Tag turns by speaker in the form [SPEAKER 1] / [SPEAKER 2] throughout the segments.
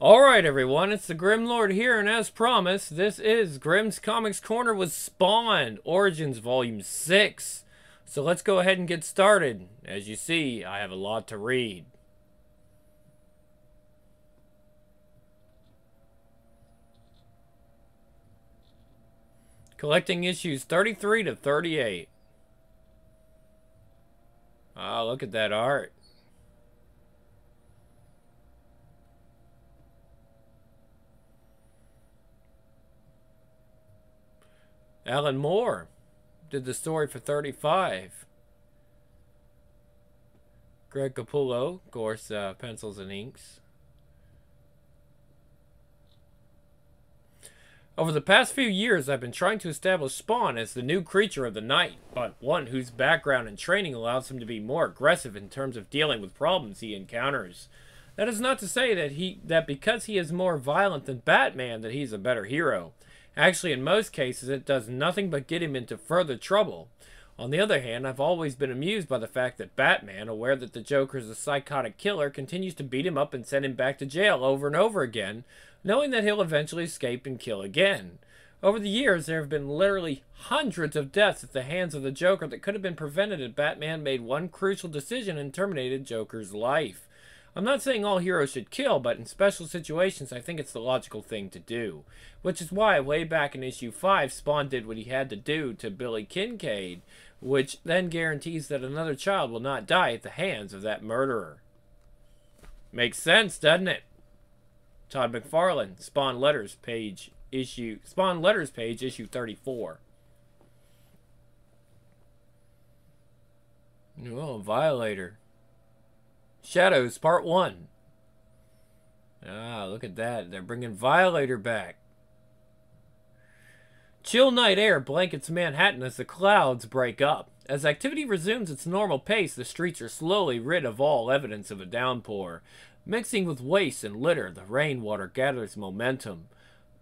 [SPEAKER 1] Alright everyone, it's the Grim Lord here, and as promised, this is Grim's Comics Corner with Spawn, Origins Volume 6. So let's go ahead and get started. As you see, I have a lot to read. Collecting issues 33 to 38. Ah, look at that art. Alan Moore did the story for 35. Greg Capullo, of course, uh, pencils and inks. Over the past few years, I've been trying to establish Spawn as the new creature of the night, but one whose background and training allows him to be more aggressive in terms of dealing with problems he encounters. That is not to say that he that because he is more violent than Batman that he's a better hero. Actually, in most cases, it does nothing but get him into further trouble. On the other hand, I've always been amused by the fact that Batman, aware that the Joker is a psychotic killer, continues to beat him up and send him back to jail over and over again, knowing that he'll eventually escape and kill again. Over the years, there have been literally hundreds of deaths at the hands of the Joker that could have been prevented if Batman made one crucial decision and terminated Joker's life. I'm not saying all heroes should kill, but in special situations, I think it's the logical thing to do. Which is why, way back in issue 5, Spawn did what he had to do to Billy Kincaid, which then guarantees that another child will not die at the hands of that murderer. Makes sense, doesn't it? Todd McFarlane, Spawn Letters, page issue Spawn Letters page issue 34. Oh, Violator. Shadows, Part 1. Ah, look at that. They're bringing Violator back. Chill night air blankets Manhattan as the clouds break up. As activity resumes its normal pace, the streets are slowly rid of all evidence of a downpour. Mixing with waste and litter, the rainwater gathers momentum.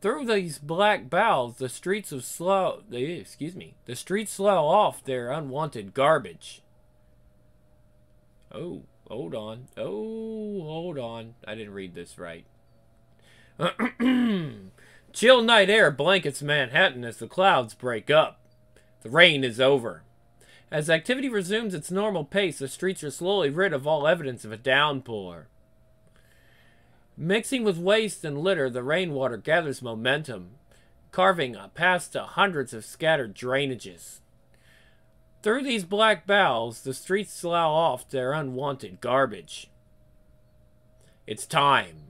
[SPEAKER 1] Through these black bowels, the streets of slow, excuse me, the streets slough off their unwanted garbage. Oh. Hold on. Oh, hold on. I didn't read this right. Chill night air blankets Manhattan as the clouds break up. The rain is over. As activity resumes its normal pace, the streets are slowly rid of all evidence of a downpour. Mixing with waste and litter, the rainwater gathers momentum, carving past hundreds of scattered drainages. Through these black bowels, the streets slough off their unwanted garbage. It's time.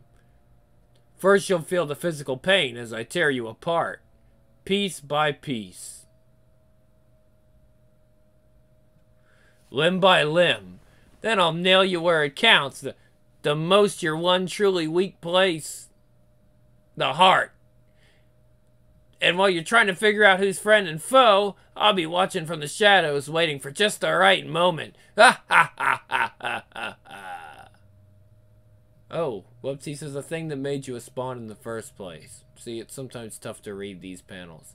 [SPEAKER 1] First, you'll feel the physical pain as I tear you apart, piece by piece. Limb by limb. Then I'll nail you where it counts, the, the most your one truly weak place. The heart. And while you're trying to figure out who's friend and foe, I'll be watching from the shadows, waiting for just the right moment. Ha ha ha ha ha ha. Oh, whoopsies is the thing that made you a spawn in the first place. See, it's sometimes tough to read these panels.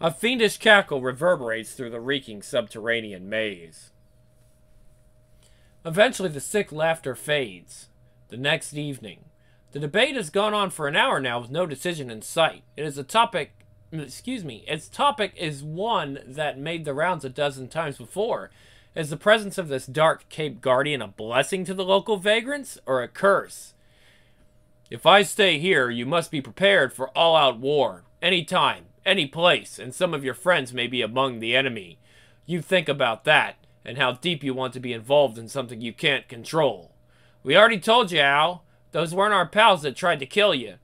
[SPEAKER 1] A fiendish cackle reverberates through the reeking subterranean maze. Eventually, the sick laughter fades. The next evening. The debate has gone on for an hour now with no decision in sight. It is a topic excuse me, its topic is one that made the rounds a dozen times before. Is the presence of this dark Cape Guardian a blessing to the local vagrants or a curse? If I stay here, you must be prepared for all-out war. Any time, any place, and some of your friends may be among the enemy. You think about that, and how deep you want to be involved in something you can't control. We already told you, Al. Those weren't our pals that tried to kill you.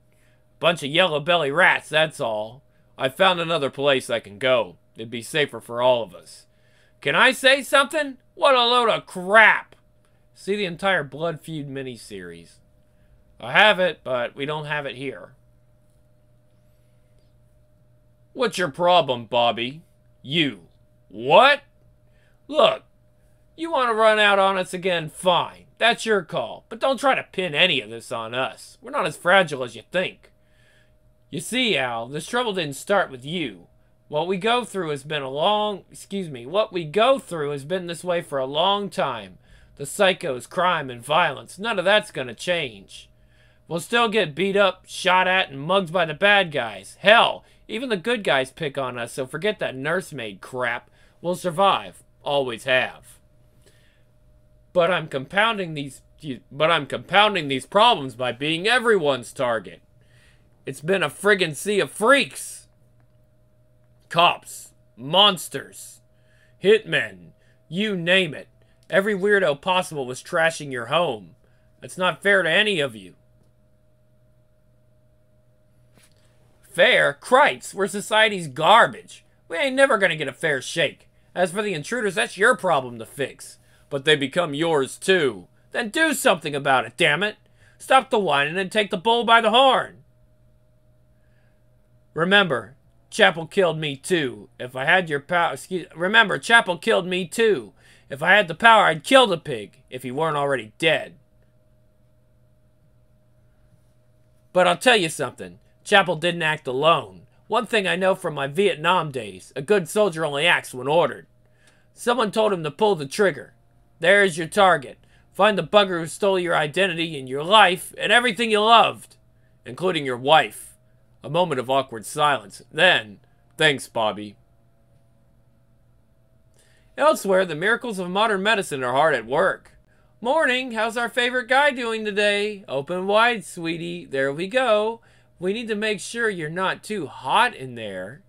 [SPEAKER 1] Bunch of yellow belly rats, that's all. I found another place I can go. It'd be safer for all of us. Can I say something? What a load of crap! See the entire Blood Feud miniseries. I have it, but we don't have it here. What's your problem, Bobby? You. What? Look, you want to run out on us again, fine. That's your call. But don't try to pin any of this on us. We're not as fragile as you think. You see, Al, this trouble didn't start with you. What we go through has been a long, excuse me, what we go through has been this way for a long time. The psychos, crime, and violence, none of that's going to change. We'll still get beat up, shot at, and mugged by the bad guys. Hell, even the good guys pick on us, so forget that nursemaid crap. We'll survive. Always have. But I'm compounding these but I'm compounding these problems by being everyone's target. It's been a friggin' sea of freaks. Cops, monsters, hitmen, you name it. Every weirdo possible was trashing your home. It's not fair to any of you. Fair? Krites, we're society's garbage. We ain't never gonna get a fair shake. As for the intruders, that's your problem to fix. But they become yours too. Then do something about it, damn it. Stop the whining and take the bull by the horn. Remember, Chapel killed me too. If I had your power, excuse, remember, Chapel killed me too. If I had the power, I'd kill the pig, if he weren't already dead. But I'll tell you something. Chapel didn't act alone. One thing I know from my Vietnam days, a good soldier only acts when ordered. Someone told him to pull the trigger. There's your target. Find the bugger who stole your identity and your life and everything you loved, including your wife. A moment of awkward silence. Then, thanks, Bobby. Elsewhere, the miracles of modern medicine are hard at work. Morning, how's our favorite guy doing today? Open wide, sweetie. There we go. We need to make sure you're not too hot in there.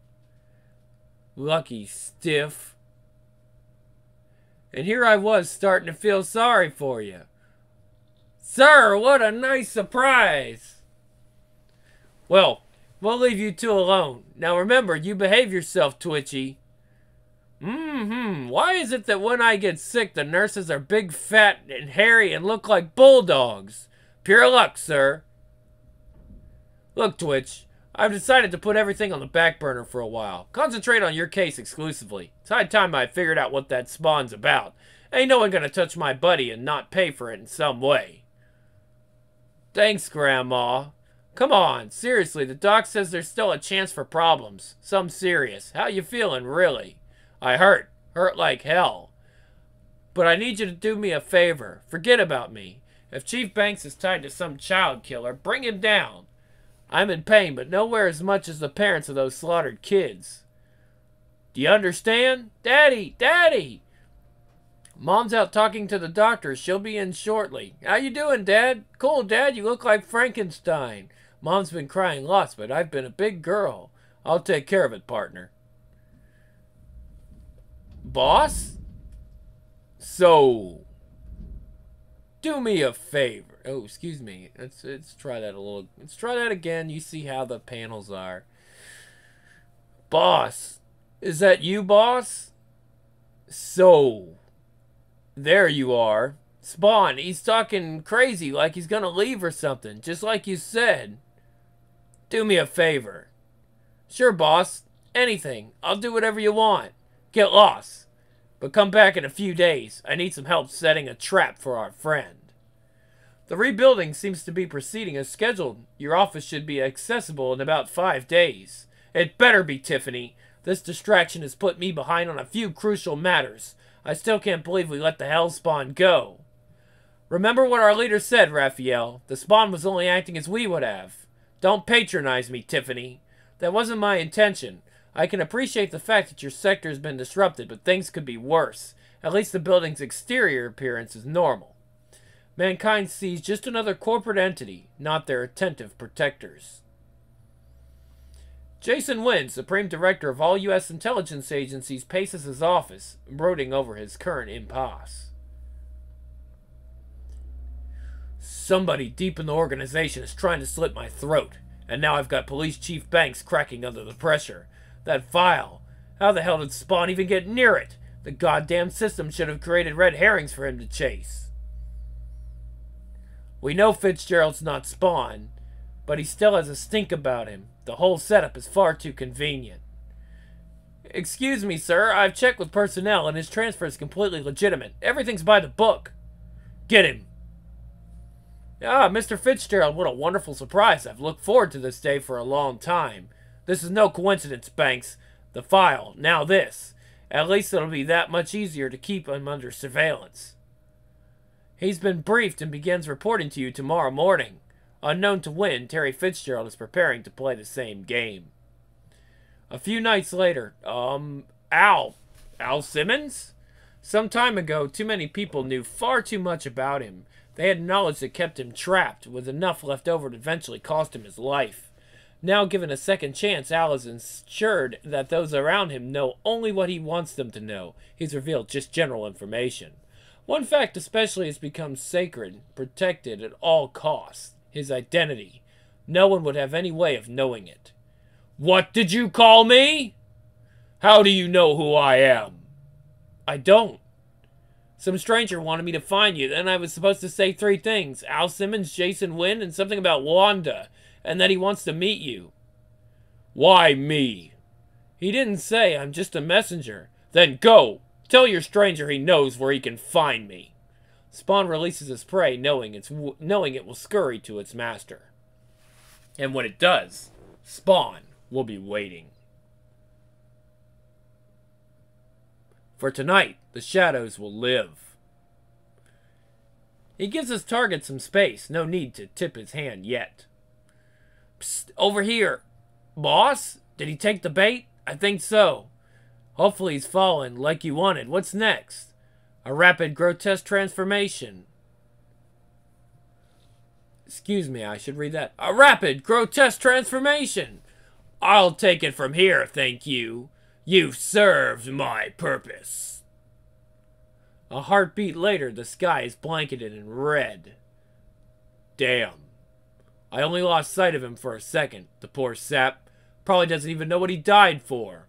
[SPEAKER 1] Lucky stiff. And here I was starting to feel sorry for you. Sir, what a nice surprise. Well, we'll leave you two alone. Now remember, you behave yourself, Twitchy. Mm-hmm. Why is it that when I get sick, the nurses are big, fat, and hairy and look like bulldogs? Pure luck, sir. Look, Twitch, I've decided to put everything on the back burner for a while. Concentrate on your case exclusively. It's high time I figured out what that spawn's about. Ain't no one gonna touch my buddy and not pay for it in some way. Thanks, Grandma. Come on, seriously, the doc says there's still a chance for problems. Some serious. How you feeling, really? I hurt. Hurt like hell. But I need you to do me a favor. Forget about me. If Chief Banks is tied to some child killer, bring him down. I'm in pain, but nowhere as much as the parents of those slaughtered kids. Do you understand? Daddy! Daddy! Mom's out talking to the doctor. She'll be in shortly. How you doing, Dad? Cool, Dad. You look like Frankenstein. Mom's been crying lots, but I've been a big girl. I'll take care of it, partner. Boss? So, do me a favor. Oh, excuse me. Let's let's try that a little. Let's try that again. You see how the panels are. Boss, is that you, boss? So, there you are. Spawn, he's talking crazy like he's gonna leave or something, just like you said. Do me a favor. Sure, boss. Anything. I'll do whatever you want. Get lost. But come back in a few days. I need some help setting a trap for our friend. The rebuilding seems to be proceeding as scheduled. Your office should be accessible in about five days. It better be, Tiffany. This distraction has put me behind on a few crucial matters. I still can't believe we let the Hellspawn go. Remember what our leader said, Raphael. The Spawn was only acting as we would have. Don't patronize me, Tiffany. That wasn't my intention. I can appreciate the fact that your sector has been disrupted, but things could be worse. At least the building's exterior appearance is normal. Mankind sees just another corporate entity, not their attentive protectors. Jason Wynn, Supreme Director of all U.S. intelligence agencies, paces his office, brooding over his current impasse. Somebody deep in the organization is trying to slit my throat, and now I've got Police Chief Banks cracking under the pressure. That file, how the hell did Spawn even get near it? The goddamn system should have created red herrings for him to chase. We know Fitzgerald's not Spawn, but he still has a stink about him. The whole setup is far too convenient. Excuse me, sir. I've checked with personnel, and his transfer is completely legitimate. Everything's by the book. Get him. Ah, Mr. Fitzgerald, what a wonderful surprise. I've looked forward to this day for a long time. This is no coincidence, Banks. The file, now this. At least it'll be that much easier to keep him under surveillance. He's been briefed and begins reporting to you tomorrow morning. Unknown to Wynn, Terry Fitzgerald is preparing to play the same game. A few nights later, um, Al. Al Simmons? Some time ago, too many people knew far too much about him. They had knowledge that kept him trapped, with enough left over to eventually cost him his life. Now given a second chance, Al is ensured that those around him know only what he wants them to know. He's revealed just general information. One fact especially has become sacred, protected at all costs. His identity. No one would have any way of knowing it. What did you call me? How do you know who I am? I don't. Some stranger wanted me to find you, then I was supposed to say three things. Al Simmons, Jason Wynn, and something about Wanda and that he wants to meet you. Why me? He didn't say, I'm just a messenger. Then go! Tell your stranger he knows where he can find me. Spawn releases his prey, knowing, it's knowing it will scurry to its master. And when it does, Spawn will be waiting. For tonight, the shadows will live. He gives his target some space, no need to tip his hand yet. Psst, over here. Boss? Did he take the bait? I think so. Hopefully he's fallen like you wanted. What's next? A rapid grotesque transformation. Excuse me, I should read that. A rapid grotesque transformation. I'll take it from here, thank you. You've served my purpose. A heartbeat later, the sky is blanketed in red. Damn. I only lost sight of him for a second. The poor sap probably doesn't even know what he died for.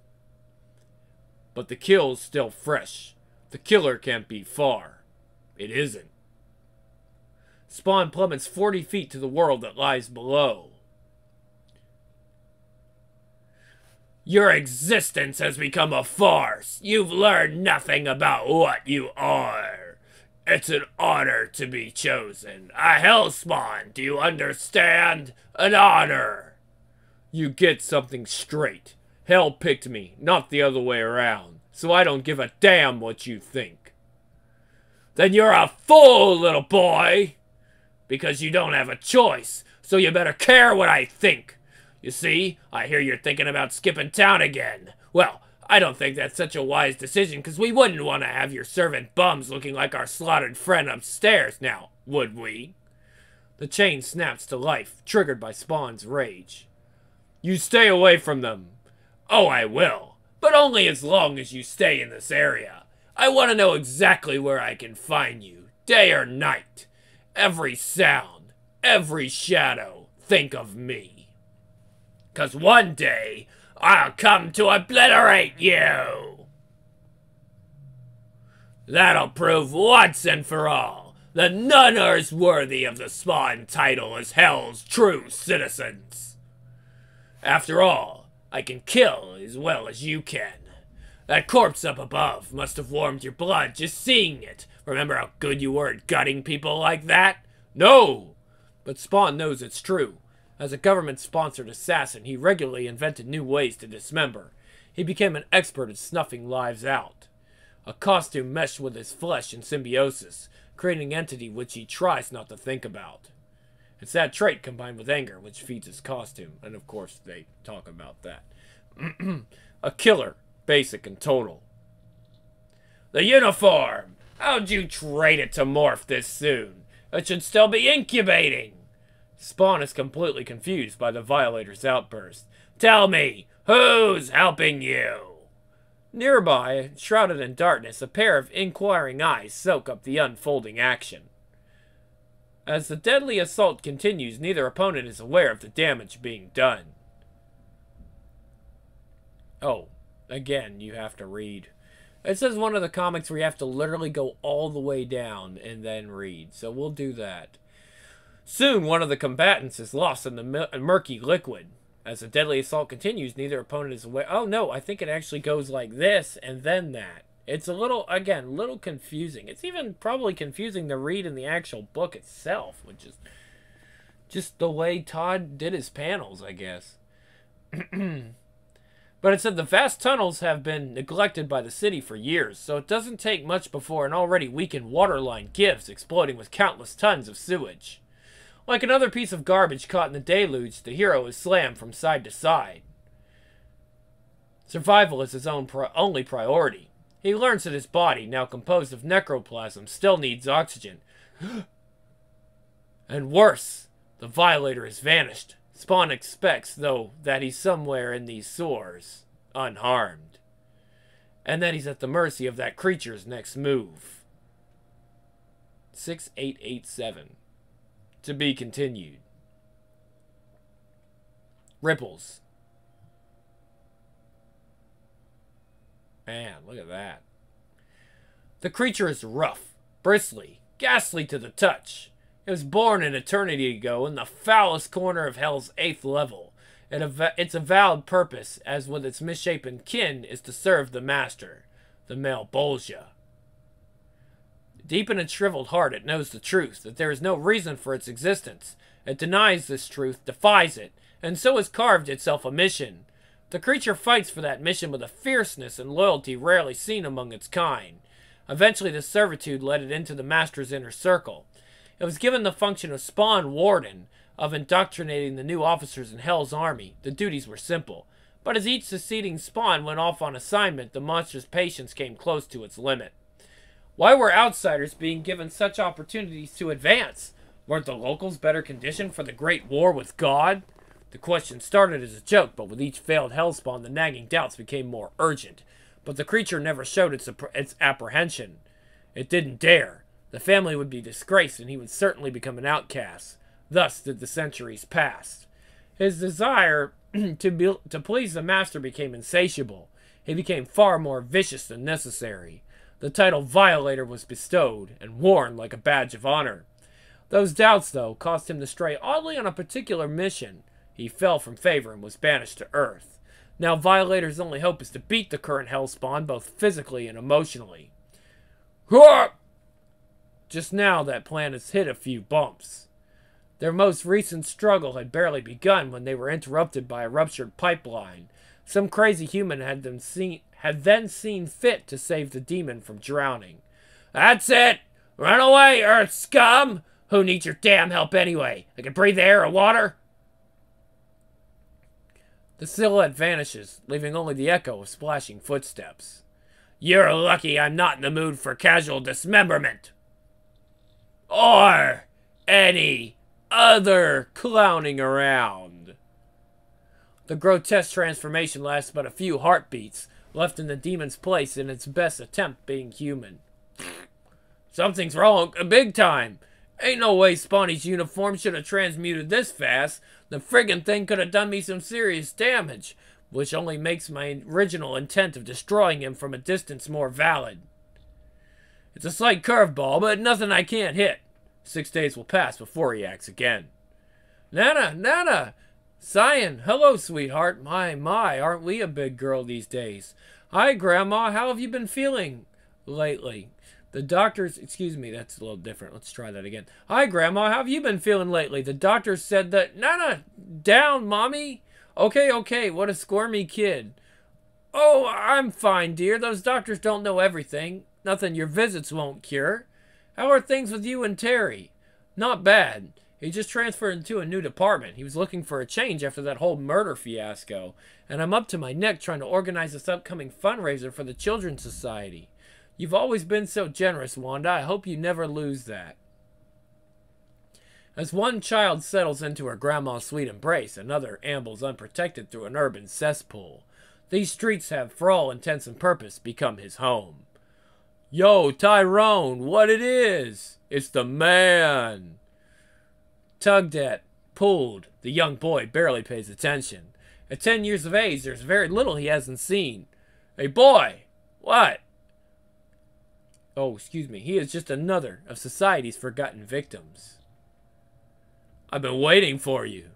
[SPEAKER 1] But the kill's still fresh. The killer can't be far. It isn't. Spawn plummets 40 feet to the world that lies below. Your existence has become a farce. You've learned nothing about what you are. It's an honor to be chosen. A hellspawn, do you understand? An honor. You get something straight. Hell picked me, not the other way around. So I don't give a damn what you think. Then you're a fool, little boy! Because you don't have a choice, so you better care what I think. You see, I hear you're thinking about skipping town again. Well, I don't think that's such a wise decision, because we wouldn't want to have your servant bums looking like our slaughtered friend upstairs now, would we? The chain snaps to life, triggered by Spawn's rage. You stay away from them. Oh, I will. But only as long as you stay in this area. I want to know exactly where I can find you, day or night. Every sound, every shadow, think of me. Cause one day, I'll come to obliterate you! That'll prove once and for all that none are as worthy of the Spawn title as Hell's true citizens. After all, I can kill as well as you can. That corpse up above must have warmed your blood just seeing it. Remember how good you were at gutting people like that? No! But Spawn knows it's true. As a government-sponsored assassin, he regularly invented new ways to dismember. He became an expert at snuffing lives out. A costume meshed with his flesh in symbiosis, creating an entity which he tries not to think about. It's that trait combined with anger which feeds his costume, and of course they talk about that. a killer, basic and total. The uniform! How'd you trade it to morph this soon? It should still be incubating! Spawn is completely confused by the Violator's outburst. Tell me, who's helping you? Nearby, shrouded in darkness, a pair of inquiring eyes soak up the unfolding action. As the deadly assault continues, neither opponent is aware of the damage being done. Oh, again, you have to read. It says one of the comics where you have to literally go all the way down and then read, so we'll do that. Soon, one of the combatants is lost in the murky liquid. As the deadly assault continues, neither opponent is aware. Oh, no, I think it actually goes like this and then that. It's a little, again, a little confusing. It's even probably confusing to read in the actual book itself, which is just the way Todd did his panels, I guess. but it said the vast tunnels have been neglected by the city for years, so it doesn't take much before an already weakened water line gives, exploding with countless tons of sewage. Like another piece of garbage caught in the deluge, the hero is slammed from side to side. Survival is his own pri only priority. He learns that his body, now composed of necroplasm, still needs oxygen. and worse, the Violator has vanished. Spawn expects, though, that he's somewhere in these sewers, unharmed. And that he's at the mercy of that creature's next move. 6887. To be continued. Ripples. Man, look at that. The creature is rough, bristly, ghastly to the touch. It was born an eternity ago in the foulest corner of hell's eighth level. its avowed purpose, as with its misshapen kin, is to serve the master, the Malebolgia. Deep in its shriveled heart, it knows the truth, that there is no reason for its existence. It denies this truth, defies it, and so has carved itself a mission. The creature fights for that mission with a fierceness and loyalty rarely seen among its kind. Eventually, this servitude led it into the Master's inner circle. It was given the function of spawn warden, of indoctrinating the new officers in Hell's army. The duties were simple. But as each succeeding spawn went off on assignment, the monster's patience came close to its limit. Why were outsiders being given such opportunities to advance? Weren't the locals better conditioned for the great war with God? The question started as a joke, but with each failed hellspawn, the nagging doubts became more urgent. But the creature never showed its, its apprehension. It didn't dare. The family would be disgraced, and he would certainly become an outcast. Thus did the centuries pass. His desire to, be, to please the master became insatiable. He became far more vicious than necessary. The title Violator was bestowed and worn like a badge of honor. Those doubts, though, caused him to stray oddly on a particular mission. He fell from favor and was banished to Earth. Now Violator's only hope is to beat the current Hellspawn both physically and emotionally. Just now that plan has hit a few bumps. Their most recent struggle had barely begun when they were interrupted by a ruptured pipeline. Some crazy human had them seen had then seen fit to save the demon from drowning. That's it! Run away, Earth scum! Who needs your damn help anyway? I can breathe air or water? The silhouette vanishes, leaving only the echo of splashing footsteps. You're lucky I'm not in the mood for casual dismemberment. Or any other clowning around. The grotesque transformation lasts but a few heartbeats, left in the demon's place in its best attempt being human. Something's wrong, a big time. Ain't no way Spawny's uniform should have transmuted this fast. The friggin' thing could have done me some serious damage, which only makes my original intent of destroying him from a distance more valid. It's a slight curveball, but nothing I can't hit. Six days will pass before he acts again. Nana, Nana! Cyan, hello, sweetheart. My, my, aren't we a big girl these days? Hi, Grandma, how have you been feeling lately? The doctors, excuse me, that's a little different. Let's try that again. Hi, Grandma. How have you been feeling lately? The doctor said that. Nana, down, Mommy. Okay, okay. What a squirmy kid. Oh, I'm fine, dear. Those doctors don't know everything. Nothing your visits won't cure. How are things with you and Terry? Not bad. He just transferred into a new department. He was looking for a change after that whole murder fiasco. And I'm up to my neck trying to organize this upcoming fundraiser for the Children's Society. You've always been so generous, Wanda. I hope you never lose that. As one child settles into her grandma's sweet embrace, another ambles unprotected through an urban cesspool. These streets have, for all intents and purpose, become his home. Yo, Tyrone, what it is? It's the man. Tugged at, pulled, the young boy barely pays attention. At ten years of age, there's very little he hasn't seen. Hey, boy! What? Oh, excuse me. He is just another of society's forgotten victims. I've been waiting for you.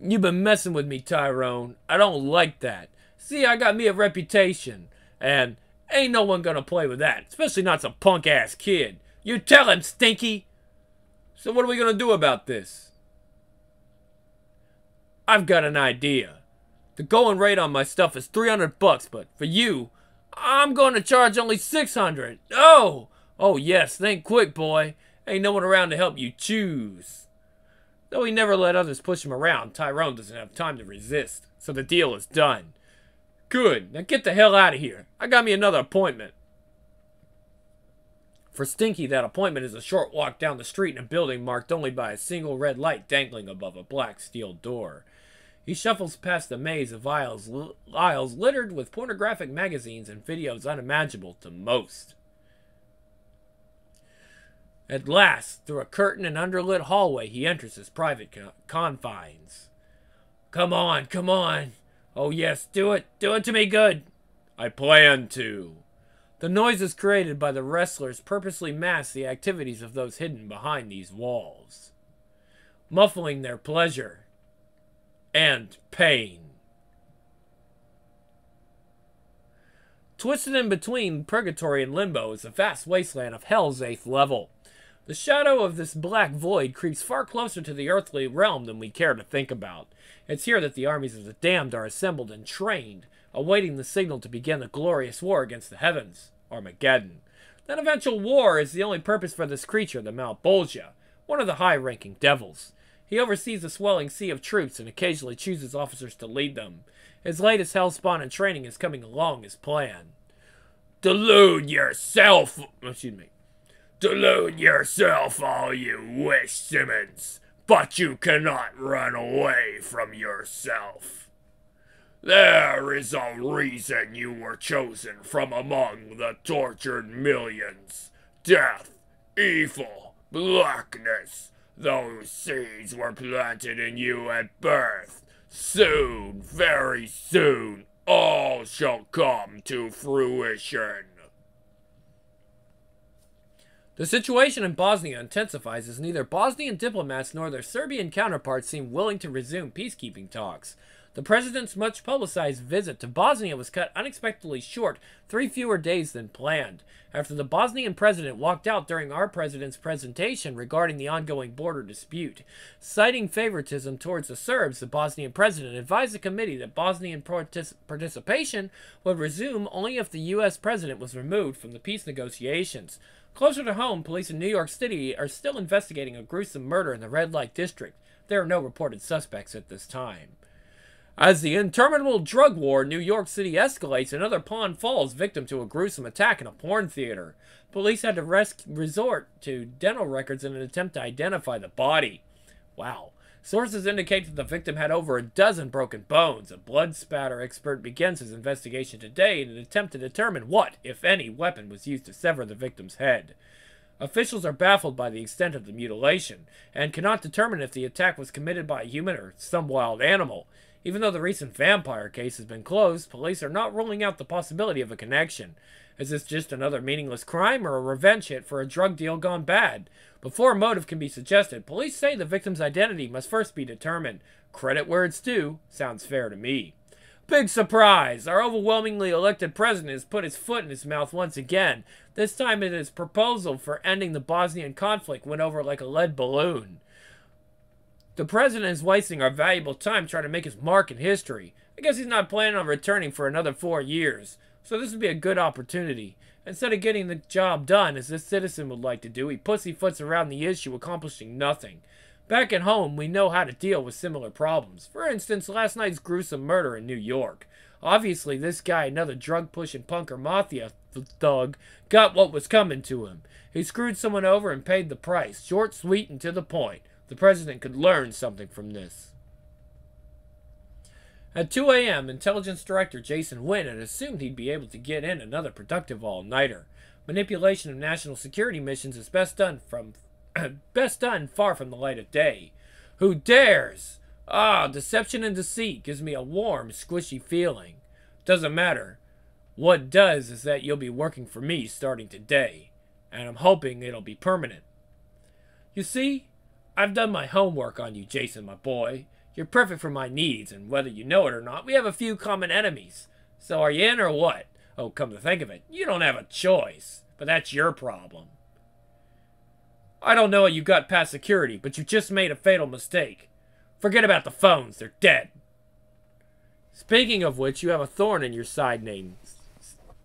[SPEAKER 1] You've been messing with me, Tyrone. I don't like that. See, I got me a reputation. And ain't no one gonna play with that. Especially not some punk-ass kid. You tell him, Stinky! So what are we gonna do about this? I've got an idea. The going rate on my stuff is 300 bucks, but for you, I'm going to charge only 600. Oh! Oh, yes, think quick, boy. Ain't no one around to help you choose. Though he never let others push him around, Tyrone doesn't have time to resist, so the deal is done. Good, now get the hell out of here. I got me another appointment. For Stinky, that appointment is a short walk down the street in a building marked only by a single red light dangling above a black steel door. He shuffles past a maze of aisles, aisles littered with pornographic magazines and videos unimaginable to most. At last, through a curtain and underlit hallway, he enters his private confines. Come on, come on. Oh, yes, do it. Do it to me good. I plan to. The noises created by the wrestlers purposely mask the activities of those hidden behind these walls, muffling their pleasure and pain. Twisted in between purgatory and limbo is a vast wasteland of hell's eighth level. The shadow of this black void creeps far closer to the earthly realm than we care to think about. It's here that the armies of the damned are assembled and trained, awaiting the signal to begin the glorious war against the heavens, Armageddon. That eventual war is the only purpose for this creature, the Malebolgia, one of the high-ranking devils. He oversees the swelling sea of troops and occasionally chooses officers to lead them. His latest hellspawn in training is coming along as planned. Delude yourself! Excuse me. Delude yourself all you wish, Simmons, but you cannot run away from yourself. There is a reason you were chosen from among the tortured millions. Death, evil, blackness. Those seeds were planted in you at birth. Soon, very soon, all shall come to fruition. The situation in Bosnia intensifies as neither Bosnian diplomats nor their Serbian counterparts seem willing to resume peacekeeping talks. The president's much publicized visit to Bosnia was cut unexpectedly short, three fewer days than planned, after the Bosnian president walked out during our president's presentation regarding the ongoing border dispute. Citing favoritism towards the Serbs, the Bosnian president advised the committee that Bosnian partic participation would resume only if the U.S. president was removed from the peace negotiations. Closer to home, police in New York City are still investigating a gruesome murder in the red light district. There are no reported suspects at this time. As the interminable drug war in New York City escalates, another pawn falls victim to a gruesome attack in a porn theater. Police had to resort to dental records in an attempt to identify the body. Wow. Sources indicate that the victim had over a dozen broken bones. A blood spatter expert begins his investigation today in an attempt to determine what, if any, weapon was used to sever the victim's head. Officials are baffled by the extent of the mutilation and cannot determine if the attack was committed by a human or some wild animal. Even though the recent vampire case has been closed, police are not ruling out the possibility of a connection. Is this just another meaningless crime or a revenge hit for a drug deal gone bad? Before a motive can be suggested, police say the victim's identity must first be determined. Credit where it's due. Sounds fair to me. Big surprise! Our overwhelmingly elected president has put his foot in his mouth once again. This time it his proposal for ending the Bosnian conflict went over like a lead balloon. The president is wasting our valuable time trying to make his mark in history. I guess he's not planning on returning for another four years. So this would be a good opportunity. Instead of getting the job done, as this citizen would like to do, he pussyfoots around the issue, accomplishing nothing. Back at home, we know how to deal with similar problems. For instance, last night's gruesome murder in New York. Obviously, this guy, another drug-pushing punk or mafia thug, got what was coming to him. He screwed someone over and paid the price. Short, sweet, and to the point. The president could learn something from this. At 2 a.m., Intelligence Director Jason Wynn had assumed he'd be able to get in another productive all-nighter. Manipulation of national security missions is best done from best done far from the light of day. Who dares? Ah, deception and deceit gives me a warm, squishy feeling. Doesn't matter. What does is that you'll be working for me starting today, and I'm hoping it'll be permanent. You see, I've done my homework on you, Jason, my boy. You're perfect for my needs, and whether you know it or not, we have a few common enemies. So are you in or what? Oh, come to think of it, you don't have a choice. But that's your problem. I don't know how you got past security, but you just made a fatal mistake. Forget about the phones, they're dead. Speaking of which, you have a thorn in your side named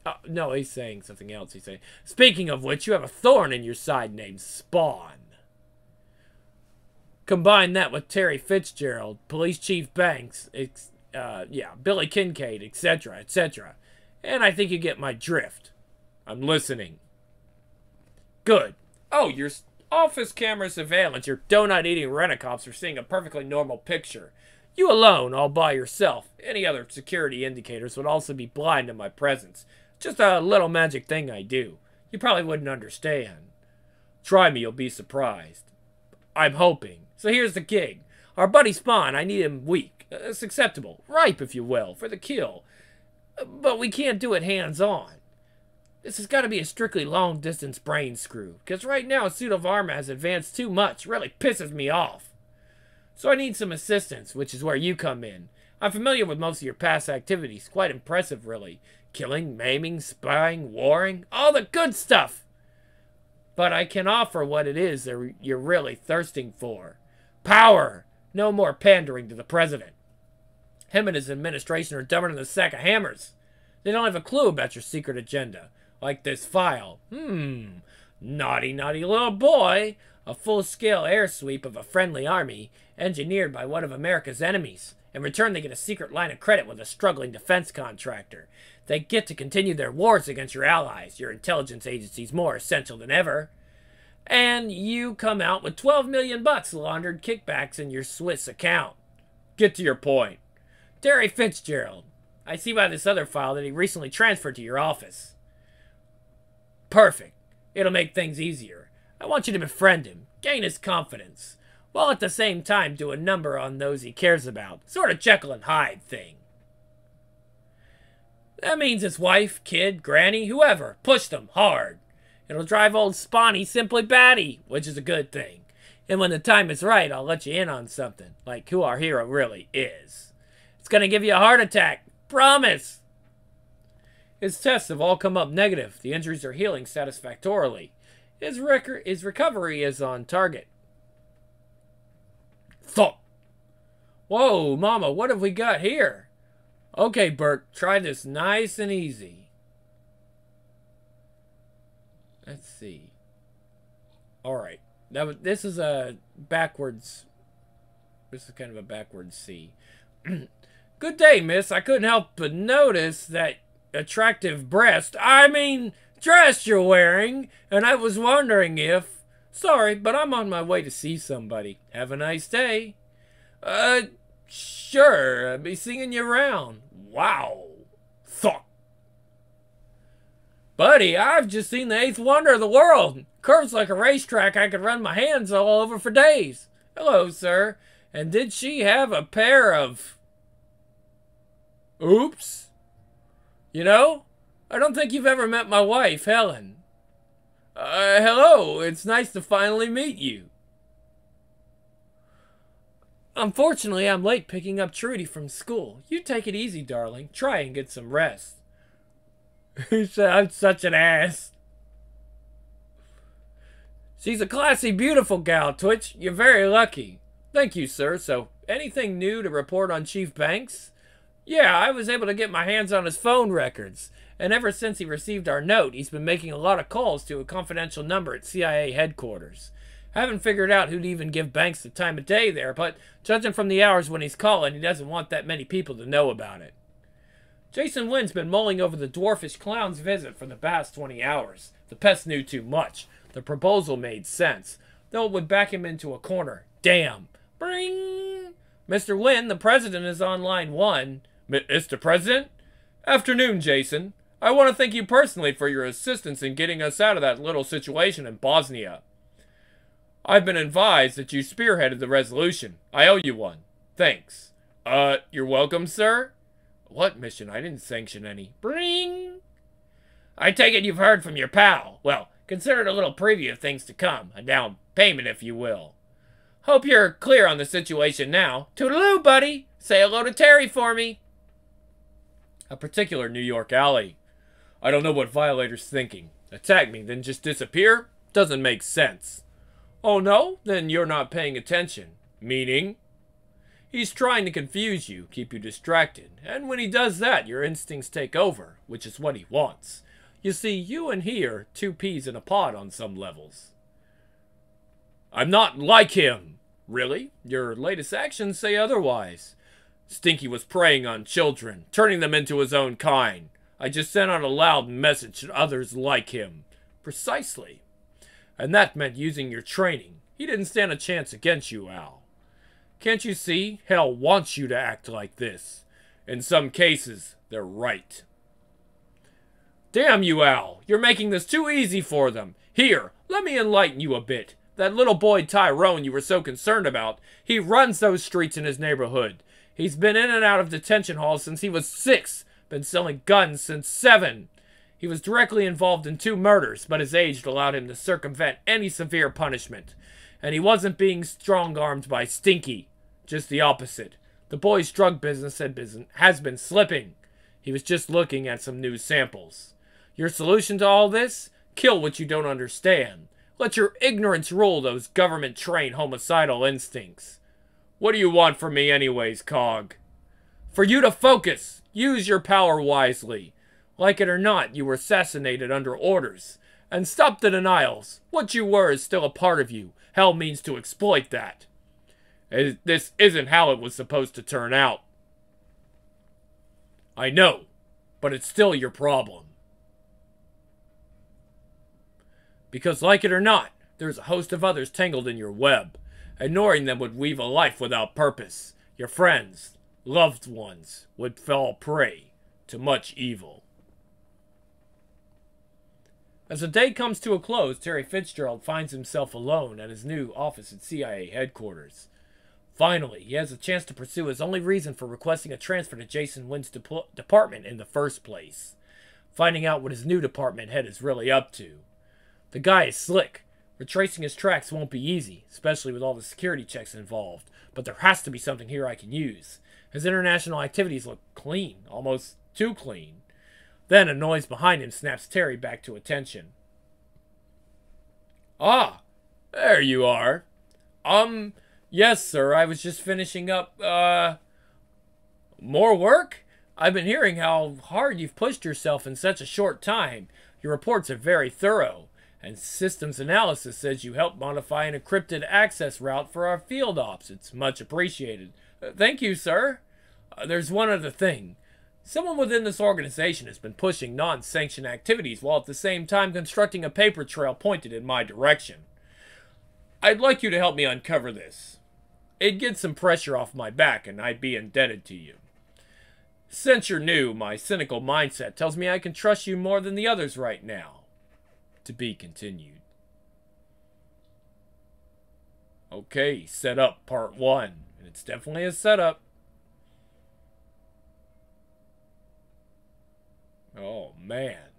[SPEAKER 1] Oh, uh, no, he's saying something else. He's saying, speaking of which, you have a thorn in your side named Spawn. Combine that with Terry Fitzgerald, Police Chief Banks, uh, yeah, Billy Kincaid, etc., etc., and I think you get my drift. I'm listening. Good. Oh, your office camera surveillance, your donut eating rent-a-cops are seeing a perfectly normal picture. You alone, all by yourself. Any other security indicators would also be blind to my presence. Just a little magic thing I do. You probably wouldn't understand. Try me, you'll be surprised. I'm hoping. So here's the gig. Our buddy Spawn, I need him weak. Uh, it's acceptable. Ripe, if you will, for the kill. Uh, but we can't do it hands-on. This has got to be a strictly long-distance brain screw, because right now a suit of armor has advanced too much. really pisses me off. So I need some assistance, which is where you come in. I'm familiar with most of your past activities. Quite impressive, really. Killing, maiming, spying, warring, all the good stuff. But I can offer what it is you're really thirsting for. Power! No more pandering to the president. Him and his administration are dumber than a sack of hammers. They don't have a clue about your secret agenda. Like this file. Hmm. Naughty, naughty little boy. A full-scale air sweep of a friendly army, engineered by one of America's enemies. In return, they get a secret line of credit with a struggling defense contractor. They get to continue their wars against your allies, your intelligence agencies more essential than ever. And you come out with 12 million bucks laundered kickbacks in your Swiss account. Get to your point. Terry Fitzgerald. I see by this other file that he recently transferred to your office. Perfect. It'll make things easier. I want you to befriend him, gain his confidence, while at the same time do a number on those he cares about. Sort of Jekyll and Hyde thing. That means his wife, kid, granny, whoever. Push them hard. It'll drive old Spawny simply batty, which is a good thing. And when the time is right, I'll let you in on something, like who our hero really is. It's gonna give you a heart attack. Promise! His tests have all come up negative. The injuries are healing satisfactorily. His, rec- his recovery is on target. Thump! Whoa, Mama, what have we got here? Okay, Burke, try this nice and easy. Let's see. Alright. Now, this is a backwards... This is kind of a backwards C. Good day, miss. I couldn't help but notice that attractive breast, I mean dress you're wearing, and I was wondering if... Sorry, but I'm on my way to see somebody. Have a nice day. Uh, Sure, I'll be seeing you around. Wow. Thought. Buddy, I've just seen the eighth wonder of the world. Curves like a racetrack I could run my hands all over for days. Hello, sir. And did she have a pair of... Oops. You know, I don't think you've ever met my wife, Helen. Uh, hello, it's nice to finally meet you. Unfortunately, I'm late picking up Trudy from school. You take it easy, darling. Try and get some rest. He said, I'm such an ass. She's a classy, beautiful gal, Twitch. You're very lucky. Thank you, sir. So, anything new to report on Chief Banks? Yeah, I was able to get my hands on his phone records. And ever since he received our note, he's been making a lot of calls to a confidential number at CIA headquarters. Haven't figured out who'd even give Banks the time of day there, but judging from the hours when he's calling, he doesn't want that many people to know about it. Jason Wynn's been mulling over the dwarfish clown's visit for the past 20 hours. The pest knew too much. The proposal made sense, though it would back him into a corner. Damn. Bring! Mr. Wynn, the president is on line one. Mr. President? Afternoon, Jason. I want to thank you personally for your assistance in getting us out of that little situation in Bosnia. I've been advised that you spearheaded the resolution. I owe you one. Thanks. Uh, you're welcome, sir? What mission? I didn't sanction any. Bring! I take it you've heard from your pal. Well, consider it a little preview of things to come. A down payment, if you will. Hope you're clear on the situation now. Toodaloo, buddy! Say hello to Terry for me. A particular New York alley. I don't know what Violator's thinking. Attack me, then just disappear? Doesn't make sense. Oh no? Then you're not paying attention. Meaning? He's trying to confuse you, keep you distracted, and when he does that, your instincts take over, which is what he wants. You see, you and he are two peas in a pod on some levels. I'm not like him! Really? Your latest actions say otherwise. Stinky was preying on children, turning them into his own kind. I just sent out a loud message to others like him. Precisely. And that meant using your training. He didn't stand a chance against you, Al. Can't you see? Hell wants you to act like this. In some cases, they're right. Damn you, Al. You're making this too easy for them. Here, let me enlighten you a bit. That little boy Tyrone you were so concerned about, he runs those streets in his neighborhood. He's been in and out of detention halls since he was six, been selling guns since seven. He was directly involved in two murders, but his age allowed him to circumvent any severe punishment. And he wasn't being strong-armed by Stinky. Just the opposite. The boy's drug business has been slipping. He was just looking at some new samples. Your solution to all this? Kill what you don't understand. Let your ignorance rule those government-trained homicidal instincts. What do you want from me anyways, Cog? For you to focus. Use your power wisely. Like it or not, you were assassinated under orders. And stop the denials. What you were is still a part of you. Hell means to exploit that. This isn't how it was supposed to turn out. I know, but it's still your problem. Because, like it or not, there's a host of others tangled in your web. Ignoring them would weave a life without purpose. Your friends, loved ones, would fall prey to much evil. As the day comes to a close, Terry Fitzgerald finds himself alone at his new office at CIA headquarters. Finally, he has a chance to pursue his only reason for requesting a transfer to Jason Wynn's de department in the first place. Finding out what his new department head is really up to. The guy is slick. Retracing his tracks won't be easy, especially with all the security checks involved, but there has to be something here I can use. His international activities look clean, almost too clean. Then a noise behind him snaps Terry back to attention. Ah, there you are. Um, Yes, sir. I was just finishing up, uh, more work? I've been hearing how hard you've pushed yourself in such a short time. Your reports are very thorough, and systems analysis says you helped modify an encrypted access route for our field ops. It's much appreciated. Uh, thank you, sir. Uh, there's one other thing. Someone within this organization has been pushing non-sanctioned activities while at the same time constructing a paper trail pointed in my direction. I'd like you to help me uncover this. It'd get some pressure off my back, and I'd be indebted to you. Since you're new, my cynical mindset tells me I can trust you more than the others right now. To be continued. Okay, setup part one. And it's definitely a setup. Oh, man.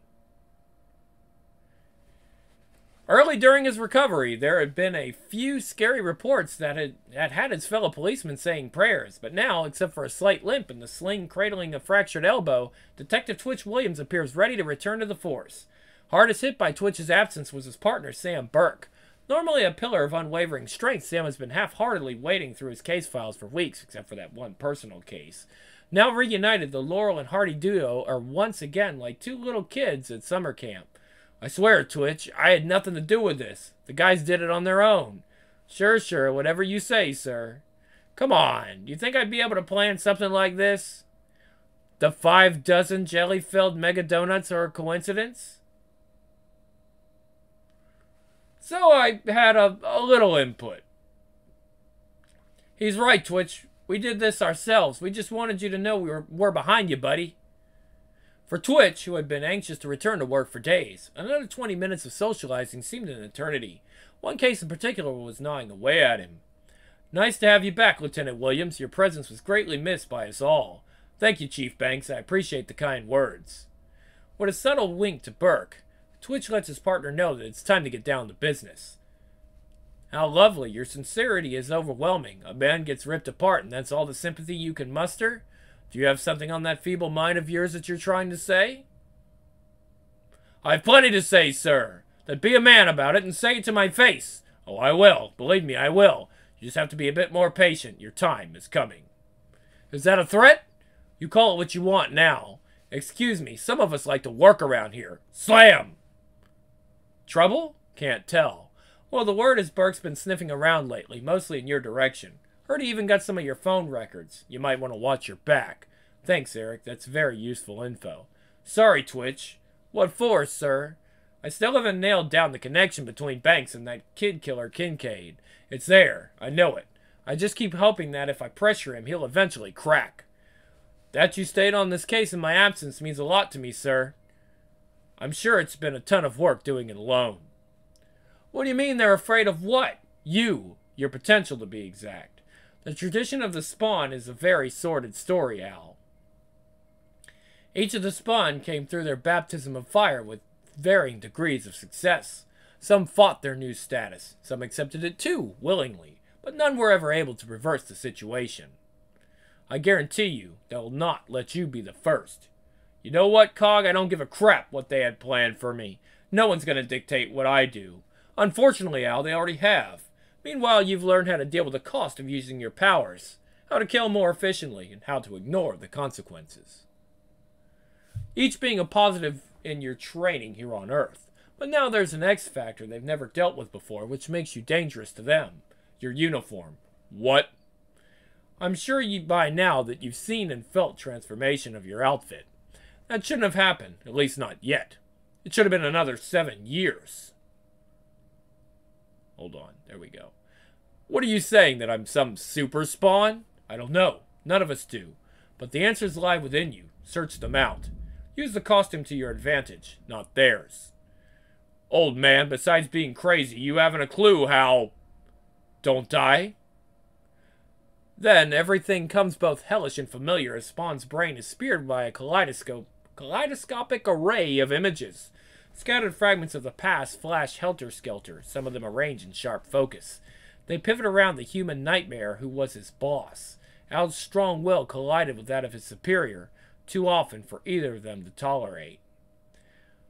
[SPEAKER 1] Early during his recovery, there had been a few scary reports that had, had had his fellow policemen saying prayers, but now, except for a slight limp and the sling cradling a fractured elbow, Detective Twitch Williams appears ready to return to the force. Hardest hit by Twitch's absence was his partner, Sam Burke. Normally a pillar of unwavering strength, Sam has been half-heartedly wading through his case files for weeks, except for that one personal case. Now reunited, the Laurel and Hardy duo are once again like two little kids at summer camp. I swear, Twitch, I had nothing to do with this. The guys did it on their own. Sure, sure, whatever you say, sir. Come on, do you think I'd be able to plan something like this? The five dozen jelly-filled mega donuts are a coincidence? So I had a, a little input. He's right, Twitch. We did this ourselves. We just wanted you to know we were, we're behind you, buddy. For Twitch, who had been anxious to return to work for days, another 20 minutes of socializing seemed an eternity. One case in particular was gnawing away at him. Nice to have you back, Lieutenant Williams. Your presence was greatly missed by us all. Thank you, Chief Banks. I appreciate the kind words. With a subtle wink to Burke, Twitch lets his partner know that it's time to get down to business. How lovely. Your sincerity is overwhelming. A man gets ripped apart, and that's all the sympathy you can muster? Do you have something on that feeble mind of yours that you're trying to say? I've plenty to say, sir. Then be a man about it and say it to my face. Oh, I will. Believe me, I will. You just have to be a bit more patient. Your time is coming. Is that a threat? You call it what you want now. Excuse me, some of us like to work around here. Slam! Trouble? Can't tell. Well, the word is Burke's been sniffing around lately, mostly in your direction. Heard he even got some of your phone records. You might want to watch your back. Thanks, Eric. That's very useful info. Sorry, Twitch. What for, sir? I still haven't nailed down the connection between Banks and that kid killer Kincaid. It's there. I know it. I just keep hoping that if I pressure him, he'll eventually crack. That you stayed on this case in my absence means a lot to me, sir. I'm sure it's been a ton of work doing it alone. What do you mean they're afraid of what? You. Your potential, to be exact. The tradition of the spawn is a very sordid story, Al. Each of the spawn came through their baptism of fire with varying degrees of success. Some fought their new status, some accepted it too, willingly, but none were ever able to reverse the situation. I guarantee you, they'll not let you be the first. You know what, Cog? I don't give a crap what they had planned for me. No one's going to dictate what I do. Unfortunately, Al, they already have. Meanwhile, you've learned how to deal with the cost of using your powers, how to kill more efficiently, and how to ignore the consequences. Each being a positive in your training here on Earth. But now there's an X factor they've never dealt with before, which makes you dangerous to them. Your uniform. What? I'm sure you by now that you've seen and felt transformation of your outfit. That shouldn't have happened, at least not yet. It should have been another seven years. Hold on, there we go. What are you saying, that I'm some super spawn? I don't know. None of us do. But the answers lie within you. Search them out. Use the costume to your advantage, not theirs. Old man, besides being crazy, you haven't a clue how... Don't die? Then everything comes both hellish and familiar as Spawn's brain is speared by a kaleidoscope, kaleidoscopic array of images. Scattered fragments of the past flash helter-skelter, some of them arranged in sharp focus. They pivot around the human nightmare who was his boss. Al's strong will collided with that of his superior, too often for either of them to tolerate.